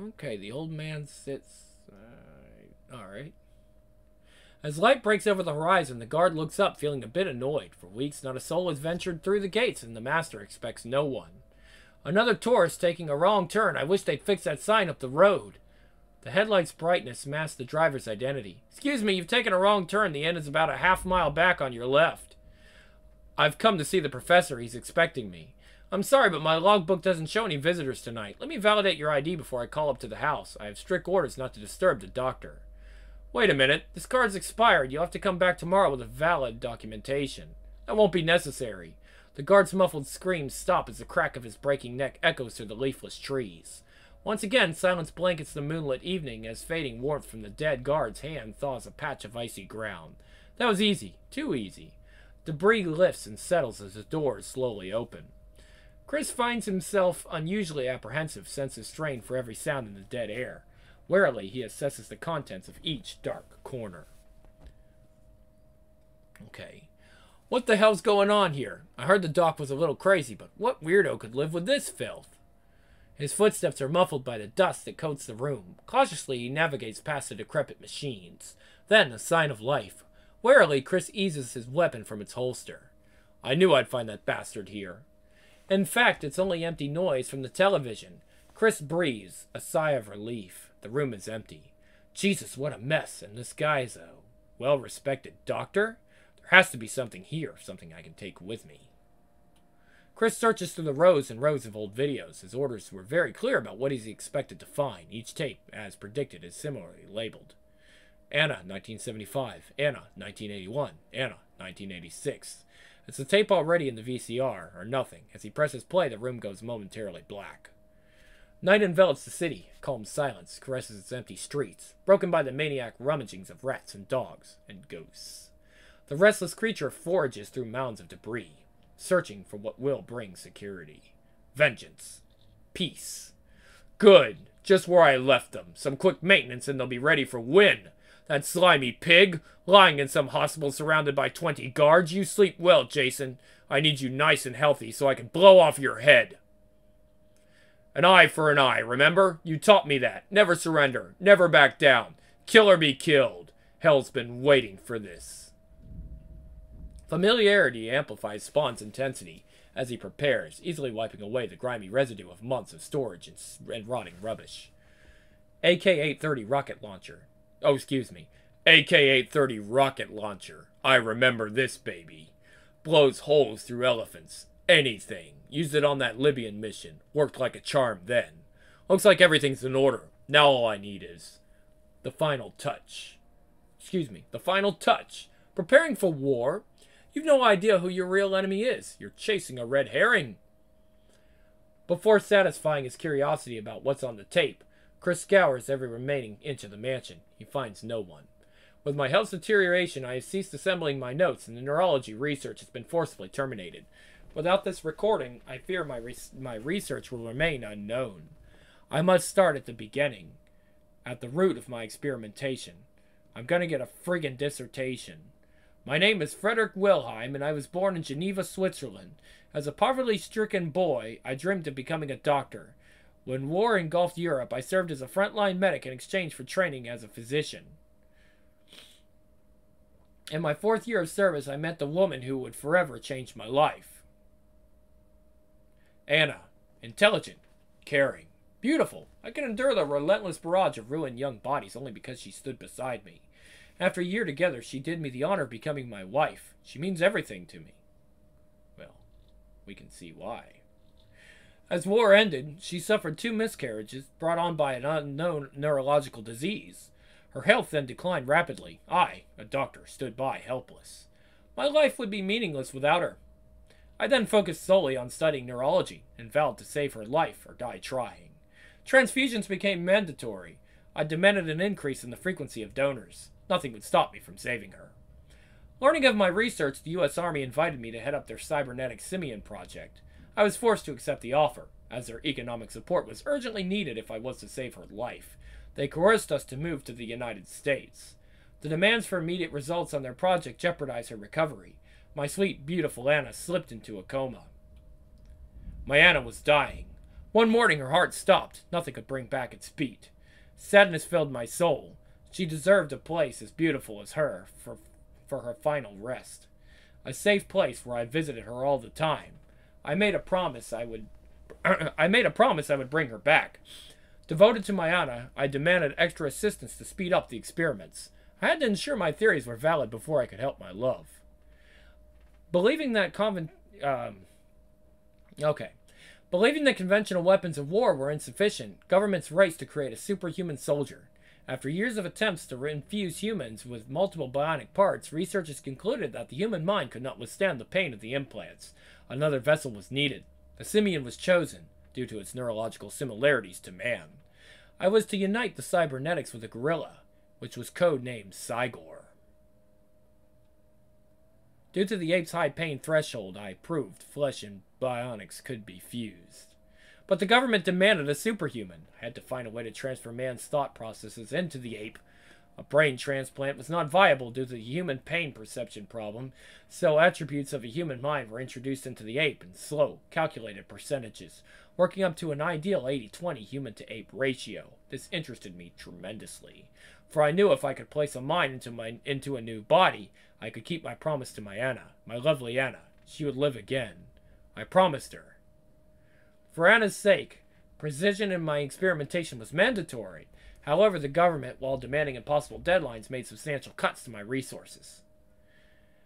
[SPEAKER 1] Okay, the old man sits. Uh, Alright. As light breaks over the horizon, the guard looks up, feeling a bit annoyed. For weeks, not a soul has ventured through the gates, and the master expects no one. Another tourist taking a wrong turn. I wish they'd fix that sign up the road. The headlight's brightness masked the driver's identity. Excuse me, you've taken a wrong turn. The end is about a half mile back on your left. I've come to see the professor. He's expecting me. I'm sorry, but my logbook doesn't show any visitors tonight. Let me validate your ID before I call up to the house. I have strict orders not to disturb the doctor. Wait a minute. This card's expired. You'll have to come back tomorrow with a valid documentation. That won't be necessary. The guard's muffled screams stop as the crack of his breaking neck echoes through the leafless trees. Once again, silence blankets the moonlit evening as fading warmth from the dead guard's hand thaws a patch of icy ground. That was easy. Too easy. Debris lifts and settles as the doors slowly open. Chris finds himself unusually apprehensive, senses strained for every sound in the dead air. Warily, he assesses the contents of each dark corner. Okay. What the hell's going on here? I heard the doc was a little crazy, but what weirdo could live with this filth? His footsteps are muffled by the dust that coats the room. Cautiously, he navigates past the decrepit machines. Then, a sign of life. Warily, Chris eases his weapon from its holster. I knew I'd find that bastard here. In fact, it's only empty noise from the television. Chris breathes, a sigh of relief. The room is empty. Jesus, what a mess, and this guy's a well-respected doctor? There has to be something here, something I can take with me. Chris searches through the rows and rows of old videos. His orders were very clear about what he's expected to find. Each tape, as predicted, is similarly labeled. Anna, 1975. Anna, 1981. Anna, 1986. It's the tape already in the VCR, or nothing. As he presses play, the room goes momentarily black. Night envelops the city. Calm silence caresses its empty streets, broken by the maniac rummagings of rats and dogs and ghosts. The restless creature forages through mounds of debris searching for what will bring security. Vengeance. Peace. Good. Just where I left them. Some quick maintenance and they'll be ready for win. That slimy pig, lying in some hospital surrounded by 20 guards. You sleep well, Jason. I need you nice and healthy so I can blow off your head. An eye for an eye, remember? You taught me that. Never surrender. Never back down. Kill or be killed. Hell's been waiting for this. Familiarity amplifies Spawn's intensity as he prepares, easily wiping away the grimy residue of months of storage and, and rotting rubbish. AK-830 rocket launcher. Oh, excuse me. AK-830 rocket launcher. I remember this baby. Blows holes through elephants. Anything. Used it on that Libyan mission. Worked like a charm then. Looks like everything's in order. Now all I need is the final touch. Excuse me. The final touch. Preparing for war You've no idea who your real enemy is. You're chasing a red herring. Before satisfying his curiosity about what's on the tape, Chris scours every remaining inch of the mansion. He finds no one. With my health's deterioration, I have ceased assembling my notes, and the neurology research has been forcibly terminated. Without this recording, I fear my, my research will remain unknown. I must start at the beginning, at the root of my experimentation. I'm gonna get a friggin' dissertation. My name is Frederick Wilhelm, and I was born in Geneva, Switzerland. As a poverty-stricken boy, I dreamed of becoming a doctor. When war engulfed Europe, I served as a frontline medic in exchange for training as a physician. In my fourth year of service, I met the woman who would forever change my life. Anna, intelligent, caring, beautiful. I could endure the relentless barrage of ruined young bodies only because she stood beside me. After a year together, she did me the honor of becoming my wife. She means everything to me. Well, we can see why. As war ended, she suffered two miscarriages brought on by an unknown neurological disease. Her health then declined rapidly. I, a doctor, stood by helpless. My life would be meaningless without her. I then focused solely on studying neurology and vowed to save her life or die trying. Transfusions became mandatory. I demanded an increase in the frequency of donors. Nothing would stop me from saving her. Learning of my research, the U.S. Army invited me to head up their cybernetic simian project. I was forced to accept the offer, as their economic support was urgently needed if I was to save her life. They coerced us to move to the United States. The demands for immediate results on their project jeopardized her recovery. My sweet, beautiful Anna slipped into a coma. My Anna was dying. One morning her heart stopped. Nothing could bring back its beat. Sadness filled my soul. She deserved a place as beautiful as her for, for her final rest. A safe place where I visited her all the time. I made a promise I would I made a promise I would bring her back. Devoted to my Mayana, I demanded extra assistance to speed up the experiments. I had to ensure my theories were valid before I could help my love. Believing that convent um, okay. Believing that conventional weapons of war were insufficient, governments raced to create a superhuman soldier. After years of attempts to infuse humans with multiple bionic parts, researchers concluded that the human mind could not withstand the pain of the implants. Another vessel was needed. A simian was chosen, due to its neurological similarities to man. I was to unite the cybernetics with a gorilla, which was codenamed Cygor. Due to the ape's high pain threshold, I proved flesh and bionics could be fused. But the government demanded a superhuman. I had to find a way to transfer man's thought processes into the ape. A brain transplant was not viable due to the human pain perception problem, so attributes of a human mind were introduced into the ape in slow, calculated percentages, working up to an ideal 80-20 human-to-ape ratio. This interested me tremendously, for I knew if I could place a mind into, my, into a new body, I could keep my promise to my Anna, my lovely Anna. She would live again. I promised her. For Anna's sake, precision in my experimentation was mandatory. However, the government, while demanding impossible deadlines, made substantial cuts to my resources.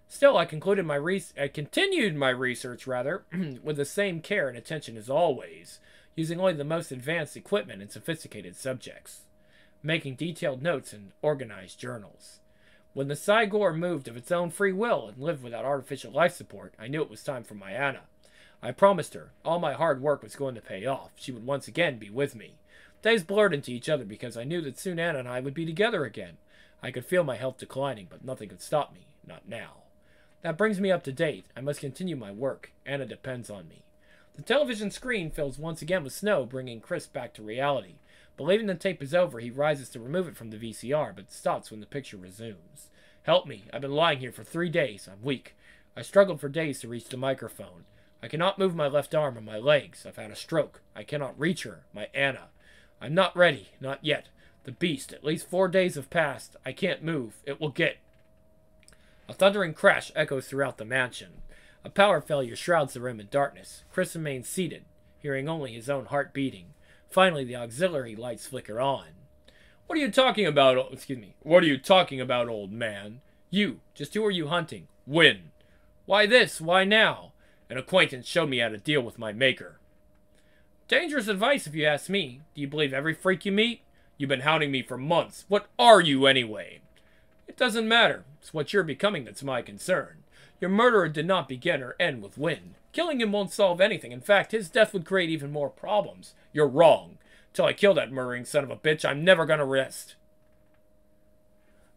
[SPEAKER 1] Still, I concluded my I continued my research rather with the same care and attention as always, using only the most advanced equipment and sophisticated subjects, making detailed notes and organized journals. When the Cygor moved of its own free will and lived without artificial life support, I knew it was time for my Anna. I promised her all my hard work was going to pay off. She would once again be with me. Days blurred into each other because I knew that soon Anna and I would be together again. I could feel my health declining, but nothing could stop me. Not now. That brings me up to date. I must continue my work. Anna depends on me. The television screen fills once again with snow, bringing Chris back to reality. Believing the tape is over, he rises to remove it from the VCR, but stops when the picture resumes. Help me. I've been lying here for three days. I'm weak. I struggled for days to reach the microphone. I cannot move my left arm or my legs. I've had a stroke. I cannot reach her, my Anna. I'm not ready, not yet. The beast, at least four days have passed. I can't move. It will get. A thundering crash echoes throughout the mansion. A power failure shrouds the room in darkness. Chris remains seated, hearing only his own heart beating. Finally, the auxiliary lights flicker on. What are you talking about? Excuse me. What are you talking about, old man? You. Just who are you hunting? When? Why this? Why now? An acquaintance showed me how to deal with my maker. Dangerous advice, if you ask me. Do you believe every freak you meet? You've been hounding me for months. What are you, anyway? It doesn't matter. It's what you're becoming that's my concern. Your murderer did not begin or end with Wynn. Killing him won't solve anything. In fact, his death would create even more problems. You're wrong. Till I kill that murdering son of a bitch, I'm never gonna rest.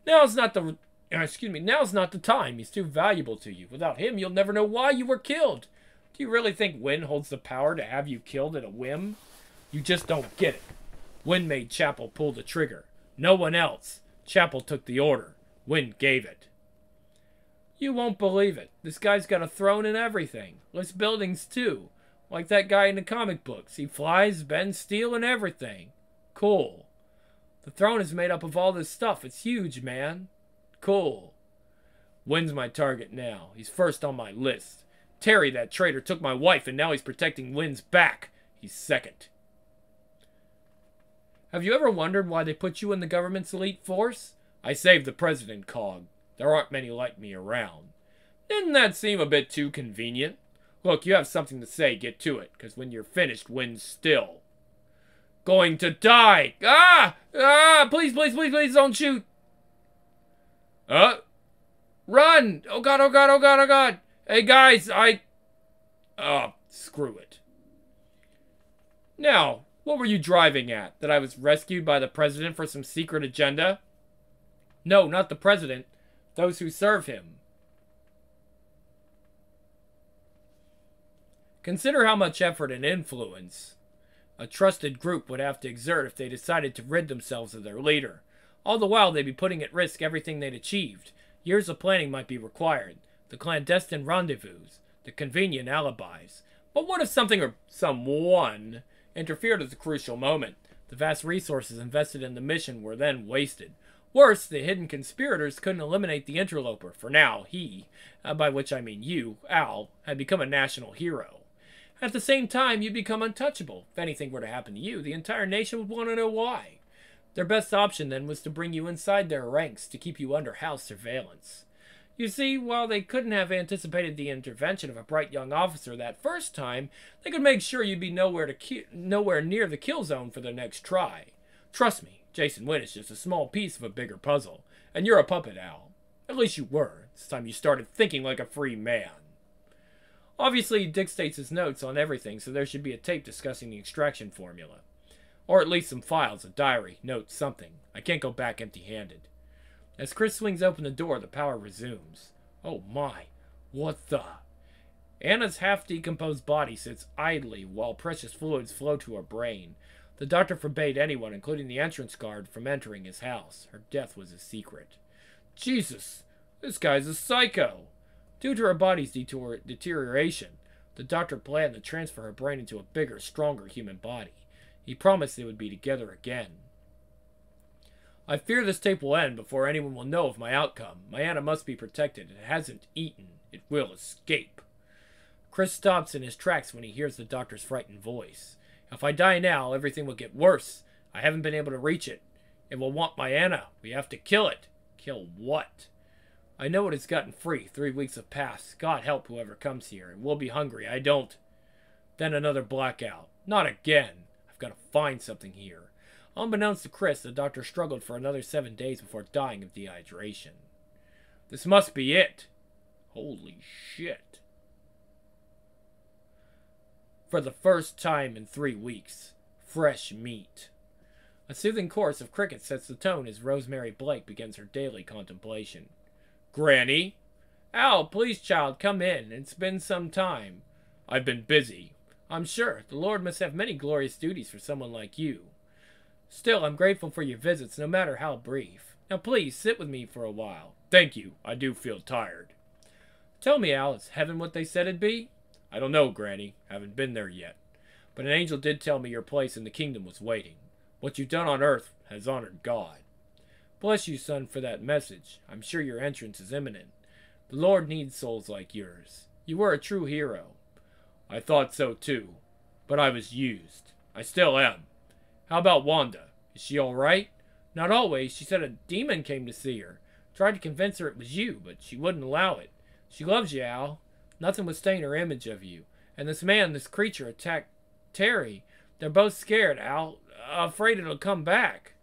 [SPEAKER 1] Now's not the Uh, excuse me, now's not the time. He's too valuable to you. Without him, you'll never know why you were killed. Do you really think Wynn holds the power to have you killed at a whim? You just don't get it. Wynn made Chapel pull the trigger. No one else. Chapel took the order. Wynn gave it. You won't believe it. This guy's got a throne and everything. Lists buildings, too. Like that guy in the comic books. He flies, bends steel, and everything. Cool. The throne is made up of all this stuff. It's huge, man. Cool. Wynn's my target now. He's first on my list. Terry, that traitor, took my wife, and now he's protecting Wynn's back. He's second. Have you ever wondered why they put you in the government's elite force? I saved the president, Cog. There aren't many like me around. Didn't that seem a bit too convenient? Look, you have something to say, get to it, because when you're finished, Wynn's still. Going to die! Ah! Ah! Please, please, please, please don't shoot! Uh? Run! Oh god, oh god, oh god, oh god! Hey guys, I... Oh, screw it. Now, what were you driving at? That I was rescued by the president for some secret agenda? No, not the president. Those who serve him. Consider how much effort and influence a trusted group would have to exert if they decided to rid themselves of their leader. All the while, they'd be putting at risk everything they'd achieved. Years of planning might be required. The clandestine rendezvous, the convenient alibis. But what if something or someone interfered at the crucial moment? The vast resources invested in the mission were then wasted. Worse, the hidden conspirators couldn't eliminate the interloper, for now he, uh, by which I mean you, Al, had become a national hero. At the same time, you'd become untouchable. If anything were to happen to you, the entire nation would want to know why. Their best option then was to bring you inside their ranks to keep you under house surveillance. You see, while they couldn't have anticipated the intervention of a bright young officer that first time, they could make sure you'd be nowhere to ki- nowhere near the kill zone for their next try. Trust me, Jason Wynn is just a small piece of a bigger puzzle, and you're a puppet, Al. At least you were. It's time you started thinking like a free man. Obviously, Dick states his notes on everything, so there should be a tape discussing the extraction formula. Or at least some files, a diary, notes, something. I can't go back empty handed. As Chris swings open the door, the power resumes. Oh my, what the? Anna's half decomposed body sits idly while precious fluids flow to her brain. The doctor forbade anyone, including the entrance guard, from entering his house. Her death was a secret. Jesus, this guy's a psycho. Due to her body's deterioration, the doctor planned to transfer her brain into a bigger, stronger human body. He promised they would be together again. I fear this tape will end before anyone will know of my outcome. My Anna must be protected. It hasn't eaten. It will escape. Chris stops in his tracks when he hears the doctor's frightened voice. If I die now, everything will get worse. I haven't been able to reach it. It will want my Anna. We have to kill it. Kill what? I know it has gotten free. Three weeks have passed. God help whoever comes here, and we'll be hungry. I don't. Then another blackout. Not again. Got to find something here. Unbeknownst to Chris, the doctor struggled for another seven days before dying of dehydration. This must be it. Holy shit. For the first time in three weeks, fresh meat. A soothing chorus of crickets sets the tone as Rosemary Blake begins her daily contemplation. Granny? Al, please, child, come in. It's been some time. I've been busy. I'm sure. The Lord must have many glorious duties for someone like you. Still, I'm grateful for your visits, no matter how brief. Now, please, sit with me for a while. Thank you. I do feel tired. Tell me, Al, is heaven what they said it'd be? I don't know, Granny. Haven't been there yet. But an angel did tell me your place in the kingdom was waiting. What you've done on earth has honored God. Bless you, son, for that message. I'm sure your entrance is imminent. The Lord needs souls like yours. You were a true hero. I thought so too. But I was used. I still am. How about Wanda? Is she all right? Not always. She said a demon came to see her. Tried to convince her it was you, but she wouldn't allow it. She loves you, Al. Nothing would stain her image of you. And this man, this creature, attacked Terry. They're both scared, Al. Afraid it'll come back.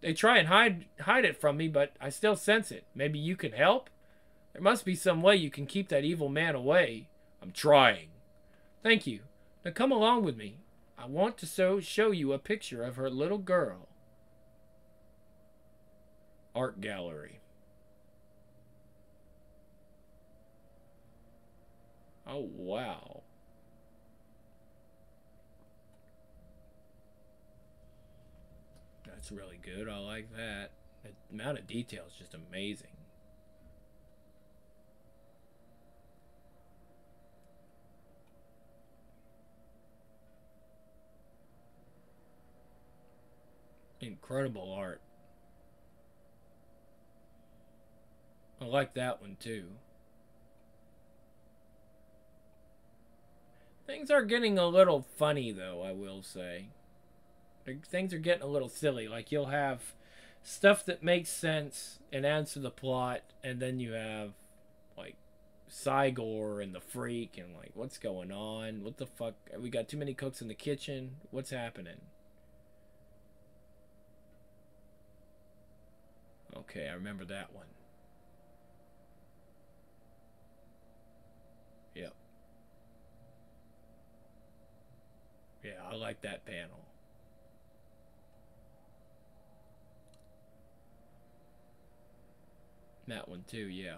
[SPEAKER 1] They try and hide hide it from me, but I still sense it. Maybe you can help? There must be some way you can keep that evil man away. I'm trying. Thank you. Now come along with me. I want to so show you a picture of her little girl. Art gallery. Oh, wow. That's really good. I like that. The amount of detail is just amazing. Incredible art. I like that one too. Things are getting a little funny though, I will say. Things are getting a little silly. Like you'll have stuff that makes sense and adds to the plot, and then you have like Cygor and the Freak and like what's going on? What the fuck? We got too many cooks in the kitchen. What's happening? Okay, I remember that one. Yep. Yeah, I like that panel. That one too, yeah.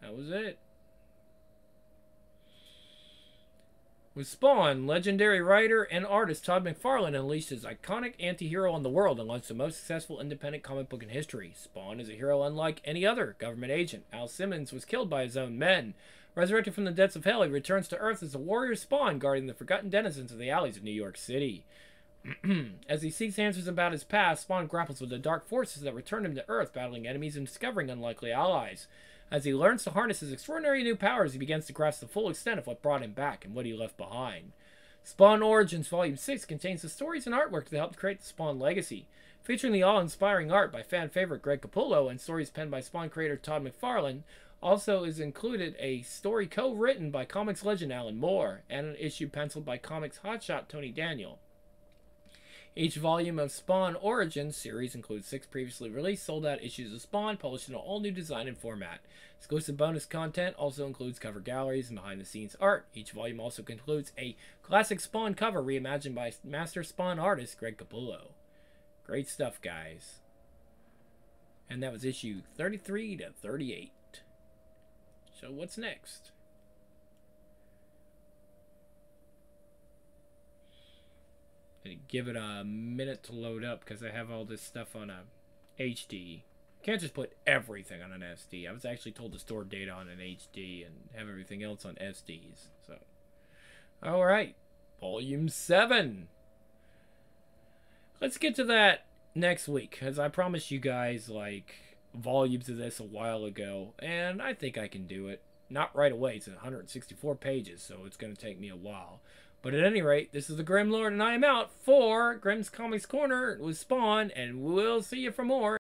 [SPEAKER 1] That was it. With Spawn, legendary writer and artist Todd McFarlane unleashed his iconic anti-hero on the world and launched the most successful independent comic book in history. Spawn is a hero unlike any other government agent. Al Simmons was killed by his own men. Resurrected from the depths of hell, he returns to Earth as a warrior Spawn guarding the forgotten denizens of the alleys of New York City. as he seeks answers about his past, Spawn grapples with the dark forces that return him to Earth, battling enemies and discovering unlikely allies. As he learns to harness his extraordinary new powers, he begins to grasp the full extent of what brought him back and what he left behind. Spawn Origins Volume 6 contains the stories and artwork that helped create the Spawn legacy. Featuring the awe-inspiring art by fan favorite Greg Capullo and stories penned by Spawn creator Todd McFarlane, also is included a story co-written by comics legend Alan Moore and an issue penciled by comics hotshot Tony Daniel. Each volume of Spawn Origins series includes six previously released sold out issues of Spawn published in an all new design and format. Exclusive bonus content also includes cover galleries and behind the scenes art. Each volume also includes a classic Spawn cover reimagined by master Spawn artist Greg Capullo. Great stuff, guys. And that was issue 33 to 38. So, what's next? Give it a minute to load up because I have all this stuff on a HD. Can't just put everything on an SD. I was actually told to store data on an HD and have everything else on SDs. So, all right, volume seven. Let's get to that next week because I promised you guys like volumes of this a while ago, and I think I can do it. Not right away. It's 164 pages, so it's going to take me a while. But at any rate, this is the Grim Lord, and I am out for Grim's Comics Corner with Spawn, and we'll see you for more.